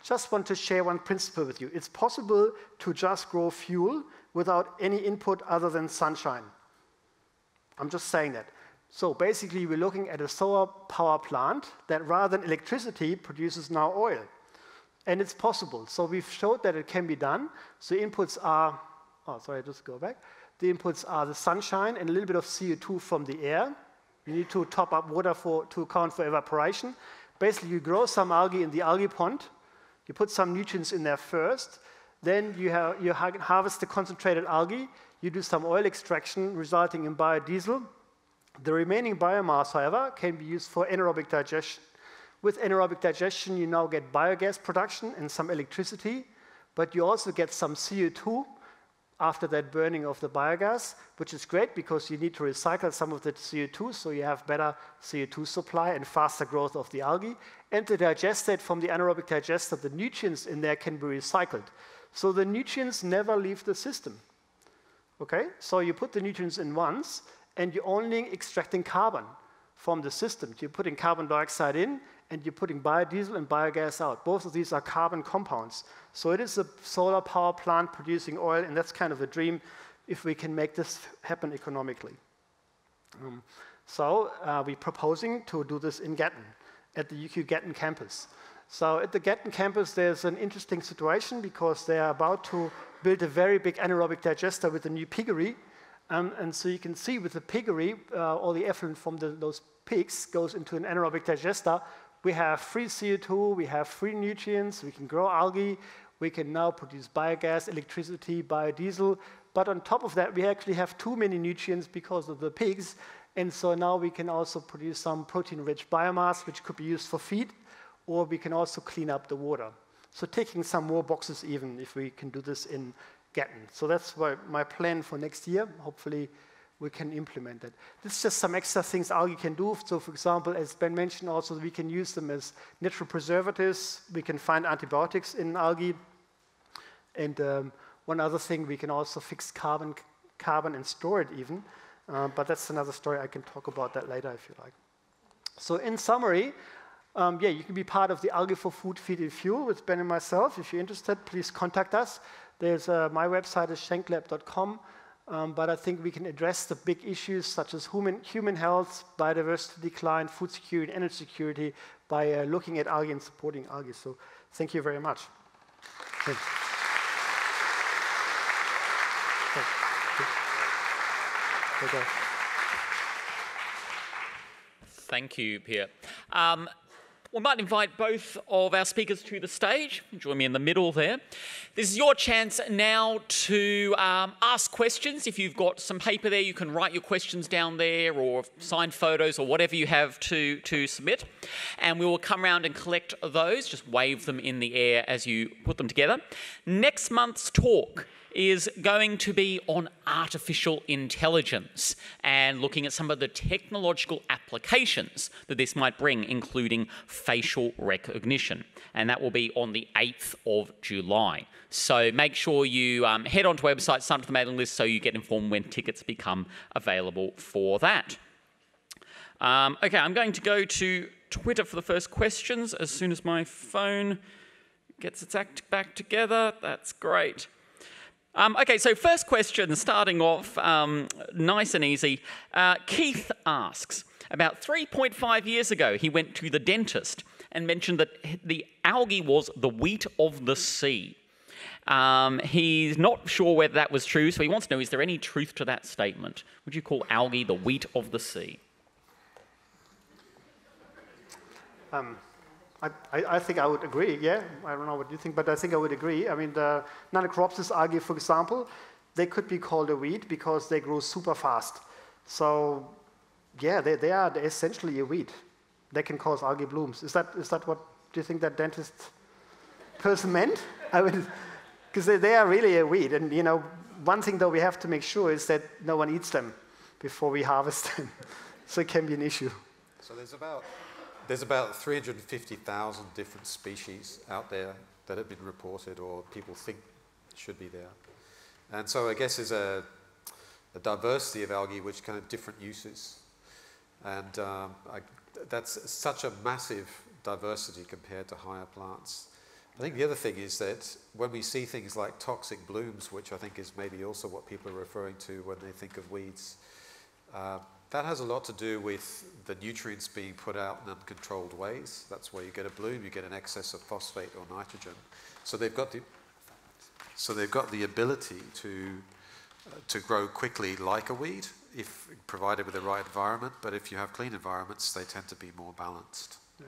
just want to share one principle with you. It's possible to just grow fuel without any input other than sunshine. I'm just saying that. So basically, we're looking at a solar power plant that rather than electricity produces now oil. And it's possible. So we've showed that it can be done. So inputs are, oh, sorry, just go back. The inputs are the sunshine and a little bit of CO2 from the air. You need to top up water for, to account for evaporation. Basically, you grow some algae in the algae pond, you put some nutrients in there first, then you, have, you harvest the concentrated algae, you do some oil extraction resulting in biodiesel. The remaining biomass, however, can be used for anaerobic digestion. With anaerobic digestion, you now get biogas production and some electricity, but you also get some CO2 after that burning of the biogas, which is great because you need to recycle some of the CO2, so you have better CO2 supply and faster growth of the algae. And the digestate from the anaerobic digester, the nutrients in there can be recycled. So the nutrients never leave the system. Okay? So you put the nutrients in once, and you're only extracting carbon from the system. You're putting carbon dioxide in, and you're putting biodiesel and biogas out. Both of these are carbon compounds. So it is a solar power plant producing oil, and that's kind of a dream if we can make this happen economically. Um, so uh, we're proposing to do this in Gatton, at the UQ Gatton campus. So at the Gatton campus, there's an interesting situation because they are about to build a very big anaerobic digester with a new piggery. Um, and so you can see with the piggery, uh, all the effluent from the, those pigs goes into an anaerobic digester, we have free CO2, we have free nutrients, we can grow algae, we can now produce biogas, electricity, biodiesel, But on top of that, we actually have too many nutrients because of the pigs. And so now we can also produce some protein-rich biomass, which could be used for feed, or we can also clean up the water. So taking some more boxes even if we can do this in Gatton. So that's why my plan for next year. Hopefully, we can implement that. This is just some extra things algae can do. So for example, as Ben mentioned also, we can use them as natural preservatives. We can find antibiotics in algae. And um, one other thing, we can also fix carbon, carbon and store it even. Uh, but that's another story. I can talk about that later if you like. So in summary, um, yeah, you can be part of the Algae for Food, Feed and Fuel with Ben and myself. If you're interested, please contact us. There's uh, my website is schenklab.com. Um, but I think we can address the big issues such as human, human health, biodiversity decline, food security, energy security by uh, looking at algae and supporting algae. So thank you very much. Thank you. Thank you, Pierre. Um, we might invite both of our speakers to the stage. Join me in the middle there. This is your chance now to um, ask questions. If you've got some paper there, you can write your questions down there or sign photos or whatever you have to, to submit. And we will come around and collect those, just wave them in the air as you put them together. Next month's talk is going to be on artificial intelligence and looking at some of the technological applications that this might bring, including facial recognition. And that will be on the 8th of July. So make sure you um, head onto website, sign up to the mailing list so you get informed when tickets become available for that. Um, okay, I'm going to go to Twitter for the first questions as soon as my phone gets its act back together. That's great. Um, okay, so first question, starting off um, nice and easy. Uh, Keith asks About 3.5 years ago, he went to the dentist and mentioned that the algae was the wheat of the sea. Um, he's not sure whether that was true, so he wants to know is there any truth to that statement? Would you call algae the wheat of the sea? Um, I, I, think I would agree, yeah. I don't know what you think, but I think I would agree. I mean, the Nannochloropsis algae, for example, they could be called a weed because they grow super fast. So, yeah, they, they are essentially a weed. They can cause algae blooms. Is that, is that what do you think that dentist person meant? I would, because they, they are really a weed. And, you know, one thing, though, we have to make sure is that no one eats them before we harvest them. so it can be an issue. So there's about there's about 350,000 different species out there that have been reported or people think should be there. And so I guess there's a, a diversity of algae which kind of different uses. And um, I, that's such a massive diversity compared to higher plants. I think the other thing is that when we see things like toxic blooms, which I think is maybe also what people are referring to when they think of weeds, uh, that has a lot to do with the nutrients being put out in uncontrolled ways. That's where you get a bloom, you get an excess of phosphate or nitrogen. So they've got the, so they've got the ability to, uh, to grow quickly like a weed if provided with the right environment, but if you have clean environments, they tend to be more balanced. Yeah.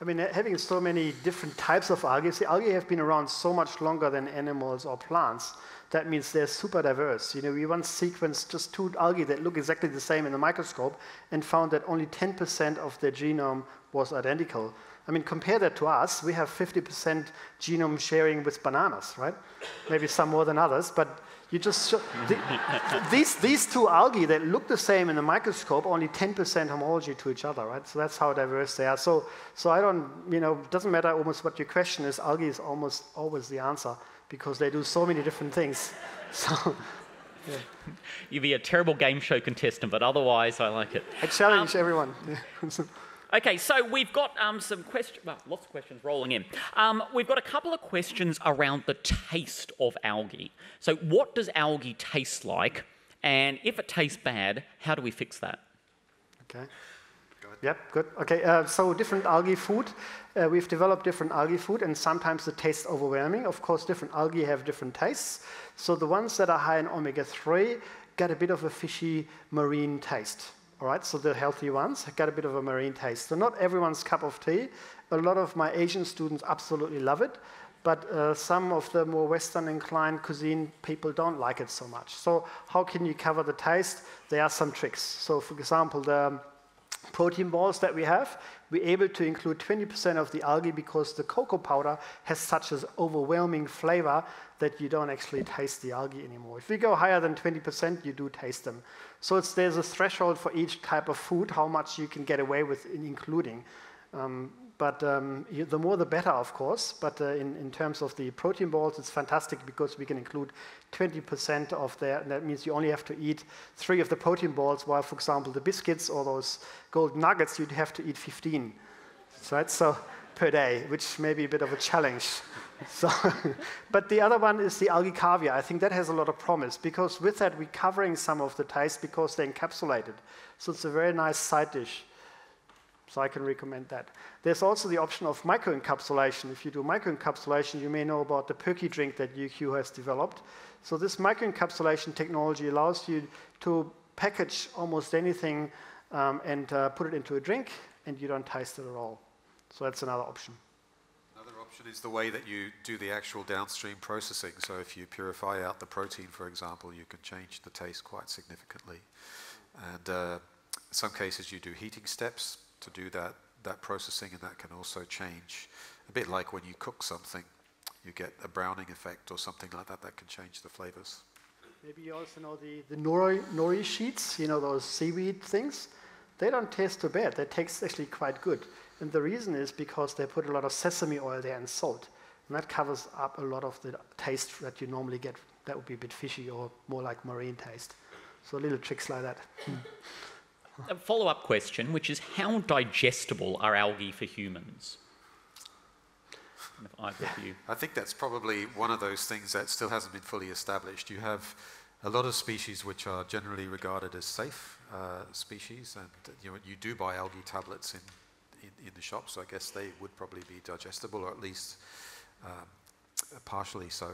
I mean, having so many different types of algae, the algae have been around so much longer than animals or plants that means they're super diverse. You know, we once sequenced just two algae that look exactly the same in the microscope and found that only 10% of their genome was identical. I mean, compare that to us. We have 50% genome sharing with bananas, right? Maybe some more than others, but you just the, these these two algae that look the same in the microscope, only 10% homology to each other, right? So that's how diverse they are. So so I don't, you know, it doesn't matter almost what your question is. Algae is almost always the answer because they do so many different things. So, yeah. You'd be a terrible game show contestant, but otherwise, I like it. I challenge um, everyone. okay, so we've got um, some questions, well, lots of questions rolling in. Um, we've got a couple of questions around the taste of algae. So, what does algae taste like? And if it tastes bad, how do we fix that? Okay. Yep, good. Okay, uh, so different algae food. Uh, we've developed different algae food, and sometimes the taste overwhelming. Of course, different algae have different tastes. So the ones that are high in omega-3 get a bit of a fishy marine taste. All right, so the healthy ones got a bit of a marine taste. So not everyone's cup of tea. A lot of my Asian students absolutely love it. but uh, some of the more Western inclined cuisine people don't like it so much. So how can you cover the taste? There are some tricks. So for example, the protein balls that we have, we're able to include 20% of the algae because the cocoa powder has such an overwhelming flavor that you don't actually taste the algae anymore. If we go higher than 20%, you do taste them. So there's a threshold for each type of food, how much you can get away with in including. Um, but um, you, the more the better, of course. But uh, in, in terms of the protein balls, it's fantastic because we can include 20% of that. That means you only have to eat three of the protein balls, while, for example, the biscuits or those gold nuggets, you'd have to eat 15. Right? So per day, which may be a bit of a challenge. so, but the other one is the algae caviar. I think that has a lot of promise because with that we're covering some of the taste because they're encapsulated. So it's a very nice side dish. So I can recommend that. There's also the option of microencapsulation. If you do microencapsulation, you may know about the Perky drink that UQ has developed. So this microencapsulation technology allows you to package almost anything um, and uh, put it into a drink, and you don't taste it at all. So that's another option. Another option is the way that you do the actual downstream processing. So if you purify out the protein, for example, you can change the taste quite significantly. And uh, in some cases, you do heating steps to do that, that processing, and that can also change. A bit like when you cook something, you get a browning effect or something like that that can change the flavors. Maybe you also know the, the nori, nori sheets, you know, those seaweed things. They don't taste too bad. They taste actually quite good. And the reason is because they put a lot of sesame oil there and salt. And that covers up a lot of the taste that you normally get. That would be a bit fishy or more like marine taste. So little tricks like that. A follow up question, which is how digestible are algae for humans? I think that's probably one of those things that still hasn't been fully established. You have a lot of species which are generally regarded as safe uh, species, and you, know, you do buy algae tablets in, in, in, the shop, so I guess they would probably be digestible, or at least um, partially so.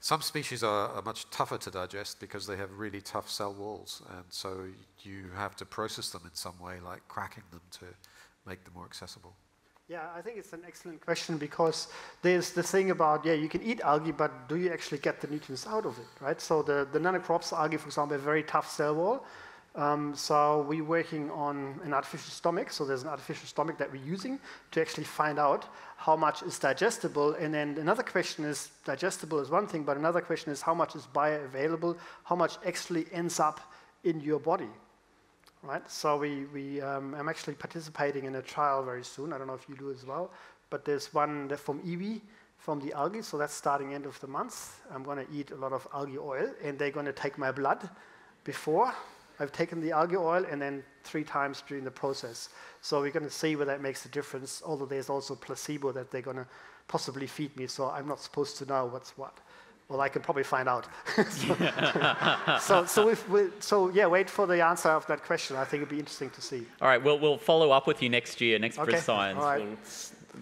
Some species are, are, much tougher to digest because they have really tough cell walls, and so you have to process them in some way, like cracking them to make them more accessible. Yeah, I think it's an excellent question because there's the thing about, yeah, you can eat algae, but do you actually get the nutrients out of it, right? So the, the nanocrops algae, for example, have a very tough cell wall, um, so we're working on an artificial stomach. So there's an artificial stomach that we're using to actually find out how much is digestible. And then another question is digestible is one thing, but another question is how much is bioavailable, how much actually ends up in your body. Right? So we, we um, I'm actually participating in a trial very soon. I don't know if you do as well, but there's one from iwi from the algae. So that's starting end of the month. I'm going to eat a lot of algae oil, and they're going to take my blood before I've taken the algae oil and then three times during the process. So we're going to see whether that makes a difference, although there's also placebo that they're going to possibly feed me, so I'm not supposed to know what's what. Well, I can probably find out. so, so, so, we, so, yeah, wait for the answer of that question. I think it'd be interesting to see. All right, we'll, we'll follow up with you next year, next okay. Science. All right. We'll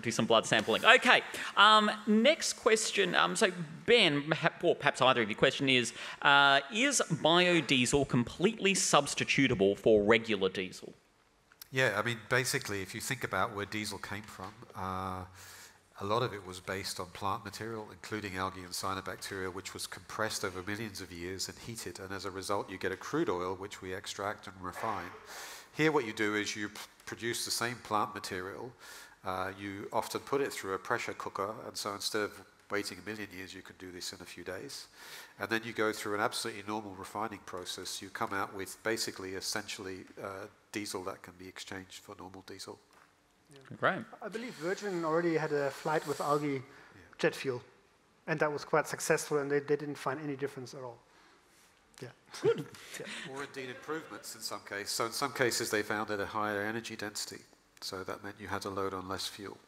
do some blood sampling. Okay, um, next question. Um, so, Ben, or perhaps either of you, question is uh, Is biodiesel completely substitutable for regular diesel? Yeah, I mean, basically, if you think about where diesel came from, uh, a lot of it was based on plant material, including algae and cyanobacteria, which was compressed over millions of years and heated. And as a result, you get a crude oil, which we extract and refine. Here, what you do is you produce the same plant material uh, you often put it through a pressure cooker, and so instead of waiting a million years, you can do this in a few days. And then you go through an absolutely normal refining process. You come out with basically, essentially, uh, diesel that can be exchanged for normal diesel. Yeah. Great. I believe Virgin already had a flight with algae yeah. jet fuel, and that was quite successful, and they, they didn't find any difference at all. Yeah. Good. yeah. Or indeed improvements in some cases. So in some cases, they found it a higher energy density. So that meant you had to load on less fuel.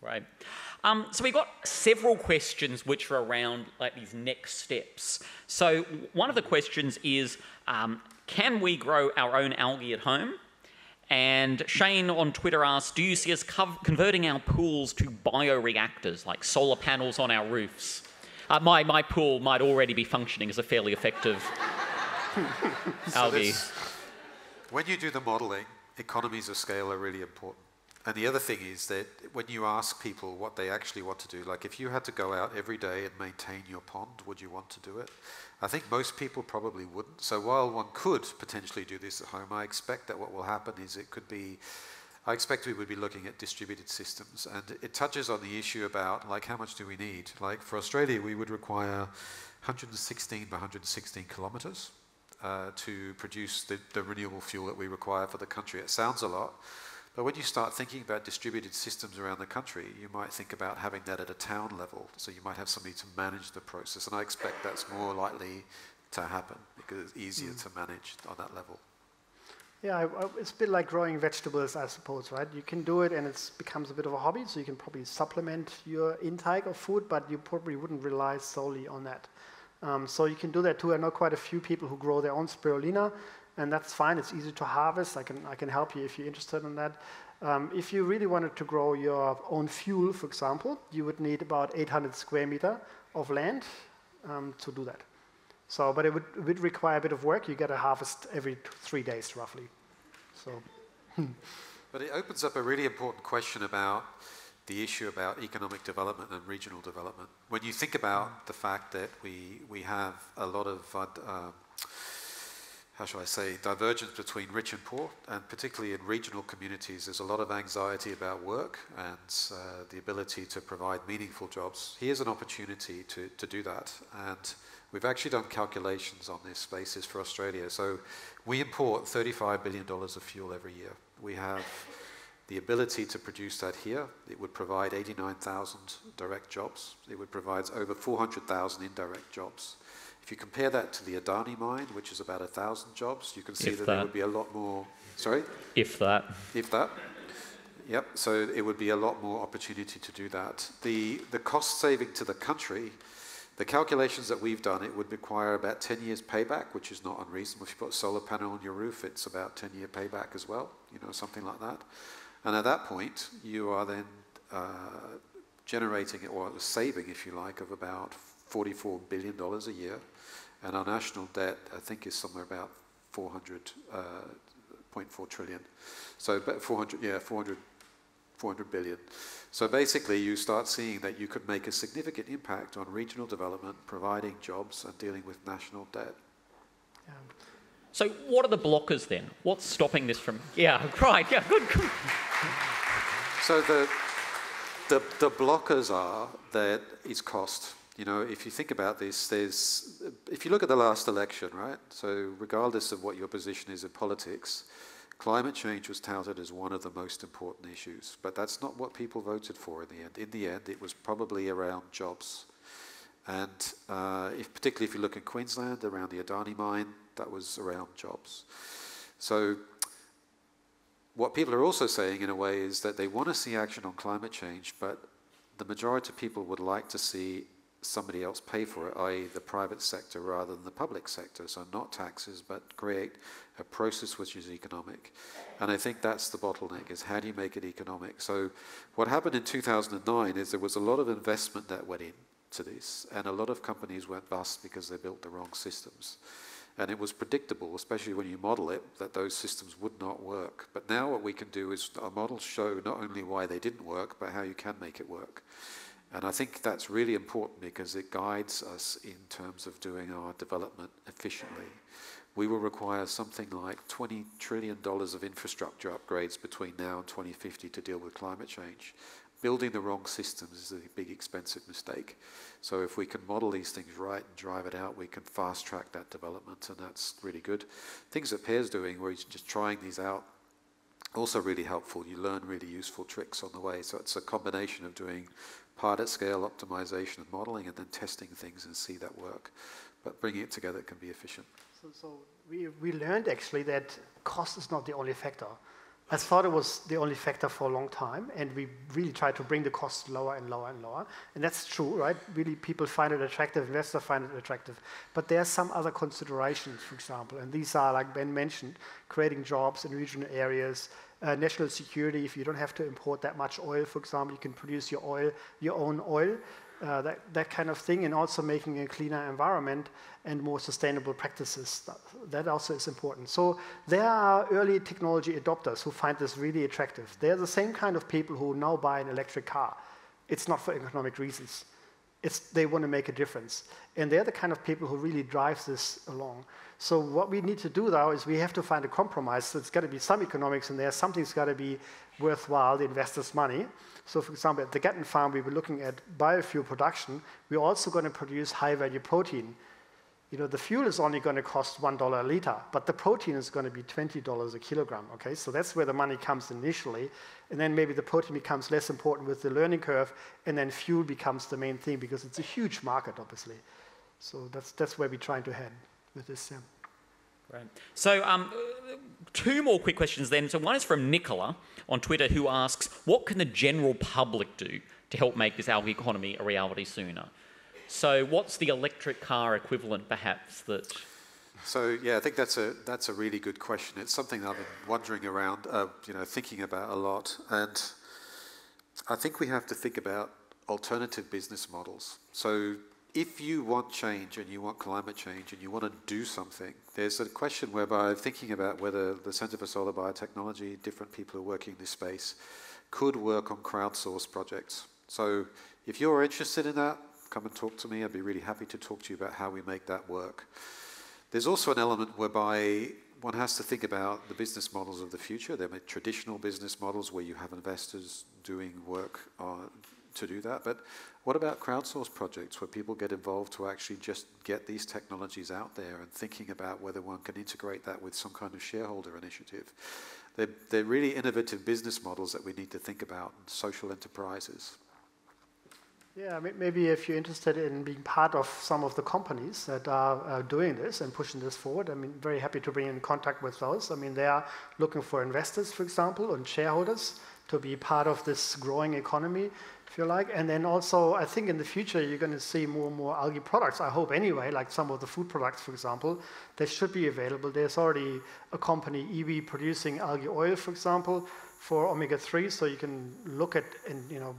Right. Um, so we've got several questions which are around like these next steps. So one of the questions is, um, can we grow our own algae at home? And Shane on Twitter asks, do you see us converting our pools to bioreactors, like solar panels on our roofs? Uh, my, my pool might already be functioning as a fairly effective algae. when you do the modelling, economies of scale are really important. and the other thing is that when you ask people what they actually want to do, like if you had to go out every day and maintain your pond, would you want to do it? I think most people probably wouldn't. So while one could potentially do this at home, I expect that what will happen is it could be, I expect we would be looking at distributed systems. And it touches on the issue about like how much do we need? Like for Australia, we would require 116 by 116 kilometres uh, to produce the, the renewable fuel that we require for the country. It sounds a lot. But when you start thinking about distributed systems around the country, you might think about having that at a town level. So you might have somebody to manage the process. And I expect that's more likely to happen because it's easier mm. to manage on that level. Yeah, it's a bit like growing vegetables, I suppose, right? You can do it and it becomes a bit of a hobby, so you can probably supplement your intake of food, but you probably wouldn't rely solely on that. Um, so you can do that too. I know quite a few people who grow their own spirulina, and that's fine. It's easy to harvest. I can, I can help you if you're interested in that. Um, if you really wanted to grow your own fuel, for example, you would need about 800 square meter of land um, to do that. So, but it would, it would require a bit of work. You get a harvest every three days, roughly. So. but it opens up a really important question about the issue about economic development and regional development. When you think about the fact that we, we have a lot of uh, how shall I say, divergence between rich and poor, and particularly in regional communities, there's a lot of anxiety about work and uh, the ability to provide meaningful jobs. Here's an opportunity to, to do that, and we've actually done calculations on this basis for Australia. So we import $35 billion of fuel every year. We have the ability to produce that here. It would provide 89,000 direct jobs. It would provide over 400,000 indirect jobs. If you compare that to the Adani mine, which is about a thousand jobs, you can see that, that, there would be a lot more. Sorry. If that. If that. Yep. So it would be a lot more opportunity to do that. The the cost saving to the country. The calculations that we've done, it would require about 10 years payback, which is not unreasonable. If you put a solar panel on your roof, it's about 10 year payback as well, you know, something like that. And at that point, you are then uh, generating or saving, if you like, of about $44 billion a year and our national debt, I think, is somewhere about 400, uh, 0.4 trillion. So 400, yeah, 400, 400 billion. So basically, you start seeing that you could make a significant impact on regional development, providing jobs and dealing with national debt. Yeah. So what are the blockers then? What's stopping this from? Yeah, right. Yeah, good. good. So the, the the blockers are that it's cost. You know, if you think about this, there's, if you look at the last election, right? So, regardless of what your position is in politics, climate change was touted as one of the most important issues. But that's not what people voted for in the end. In the end, it was probably around jobs. And uh, if, particularly if you look at Queensland, around the Adani mine, that was around jobs. So, what people are also saying in a way is that they want to see action on climate change, but the majority of people would like to see somebody else pay for it, i.e., the private sector rather than the public sector. So, not taxes, but create a process which is economic. And I think that's the bottleneck: is how do you make it economic? So, what happened in 2009 is there was a lot of investment that went into this, and a lot of companies went bust because they built the wrong systems. And it was predictable, especially when you model it, that those systems would not work. But now what we can do is our models show not only why they didn't work, but how you can make it work. And I think that's really important because it guides us in terms of doing our development efficiently. We will require something like $20 trillion of infrastructure upgrades between now and 2050 to deal with climate change. Building the wrong systems is a big, expensive mistake. So, if we can model these things right and drive it out, we can fast track that development, and that's really good. Things that Peer's doing, where he's just trying these out, also really helpful. You learn really useful tricks on the way. So, it's a combination of doing pilot scale optimization and modeling and then testing things and see that work. But bringing it together can be efficient. So, so we, we learned actually that cost is not the only factor. I thought it was the only factor for a long time, and we really tried to bring the costs lower and lower and lower. And that's true, right? Really, people find it attractive, investors find it attractive. But there are some other considerations, for example, and these are, like Ben mentioned, creating jobs in regional areas, uh, national security, if you don't have to import that much oil, for example, you can produce your oil, your own oil. uh, that, that kind of thing, and also making a cleaner environment and more sustainable practices. That, also is important. So there are early technology adopters who find this really attractive. They're the same kind of people who now buy an electric car. It's not for economic reasons. It's, they want to make a difference. And they're the kind of people who really drive this along. So what we need to do now is we have to find a compromise. It's got to be some economics in there. Something's got to be worthwhile, the investors' money. So for example, at the Gatton farm, we were looking at biofuel production. We're also going to produce high-value protein. You know, the fuel is only going to cost $1 a liter, but the protein is going to be $20 a kilogram, okay? So that's where the money comes initially. And then maybe the protein becomes less important with the learning curve, and then fuel becomes the main thing because it's a huge market, obviously. So that's, that's where we're trying to head with this. Yeah. Great. So, um, two more quick questions then. So, one is from Nicola on Twitter who asks, What can the general public do to help make this algae economy a reality sooner? So, what's the electric car equivalent perhaps that. So yeah, I think that's a that's a really good question. It's something I've been wondering around, uh, you know, thinking about a lot, and I think we have to think about alternative business models. So if you want change and you want climate change and you want to do something, there's a question whereby thinking about whether the Centre for Solar Biotechnology, different people who are working in this space, could work on crowdsourced projects. So if you're interested in that, come and talk to me. I'd be really happy to talk to you about how we make that work. There's also an element whereby one has to think about the business models of the future. There are traditional business models where you have investors doing work uh, to do that. But what about crowdsourced projects where people get involved to actually just get these technologies out there and thinking about whether one can integrate that with some kind of shareholder initiative? They're, they're really innovative business models that we need to think about, social enterprises. Yeah, maybe if you're interested in being part of some of the companies that are uh, doing this and pushing this forward, I mean, very happy to bring in contact with those. I mean, they are looking for investors, for example, and shareholders to be part of this growing economy, if you like. And then also, I think in the future, you're going to see more and more algae products. I hope anyway, like some of the food products, for example, they should be available. There's already a company, Iwi, producing algae oil, for example, for omega-3, so you can look at and, you know,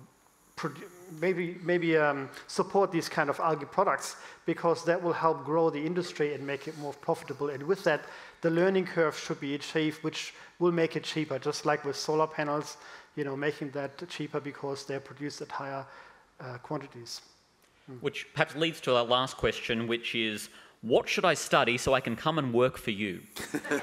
maybe, maybe um, support these kind of algae products because that will help grow the industry and make it more profitable. And with that, the learning curve should be achieved, which will make it cheaper, just like with solar panels, you know, making that cheaper because they're produced at higher uh, quantities. Mm. Which perhaps leads to our last question, which is, what should I study so I can come and work for you?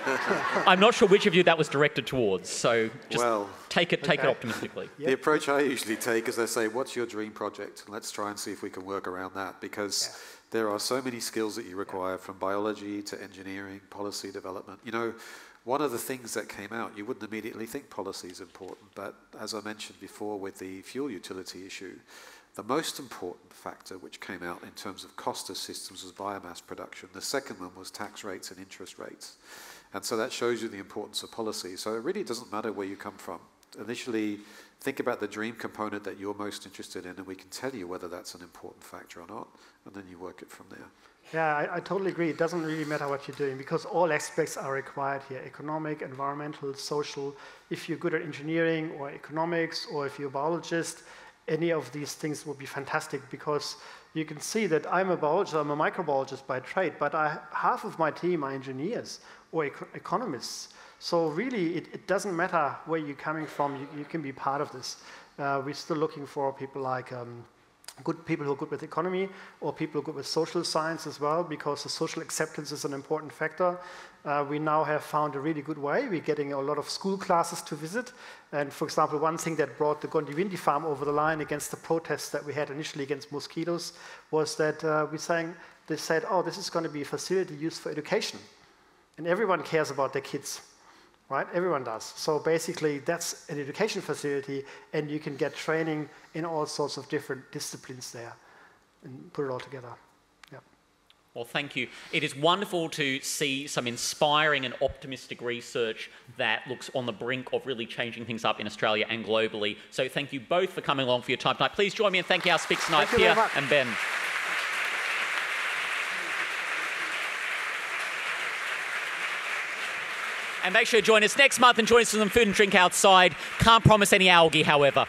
I'm not sure which of you that was directed towards, so just well, take it take okay. it optimistically. Yep. The approach I usually take is I say, what's your dream project? let's try and see if we can work around that because yeah. there are so many skills that you require yeah. from biology to engineering, policy development. You know, one of the things that came out, you wouldn't immediately think policy is important, but as I mentioned before with the fuel utility issue, the most important factor which came out in terms of cost of systems was biomass production. The second one was tax rates and interest rates. And so that shows you the importance of policy. So it really doesn't matter where you come from. Initially, think about the dream component that you're most interested in, and we can tell you whether that's an important factor or not, and then you work it from there. Yeah, I, I, totally agree. It doesn't really matter what you're doing because all aspects are required here economic, environmental, social. If you're good at engineering or economics, or if you're a biologist, any of these things would be fantastic because you can see that I'm a biologist, I'm a microbiologist by trade, but I, half of my team are engineers or eco economists. So really, it, it, doesn't matter where you're coming from, you, you can be part of this. Uh, we're still looking for people like um, good people who are good with economy or people who are good with social science as well because the social acceptance is an important factor. Uh, we now have found a really good way. We're getting a lot of school classes to visit. And for example, one thing that brought the Goondiwindi farm over the line against the protests that we had initially against mosquitoes was that uh, we saying, they said, oh, this is going to be a facility used for education. And everyone cares about their kids right? Everyone does. So basically, that's an education facility, and you can get training in all sorts of different disciplines there and put it all together. Well, thank you. It is wonderful to see some inspiring and optimistic research that looks on the brink of really changing things up in Australia and globally. So thank you both for coming along for your time tonight. Please join me in thanking our speakers tonight, Peer and Ben. And make sure to join us next month and join us for some food and drink outside. Can't promise any algae, however.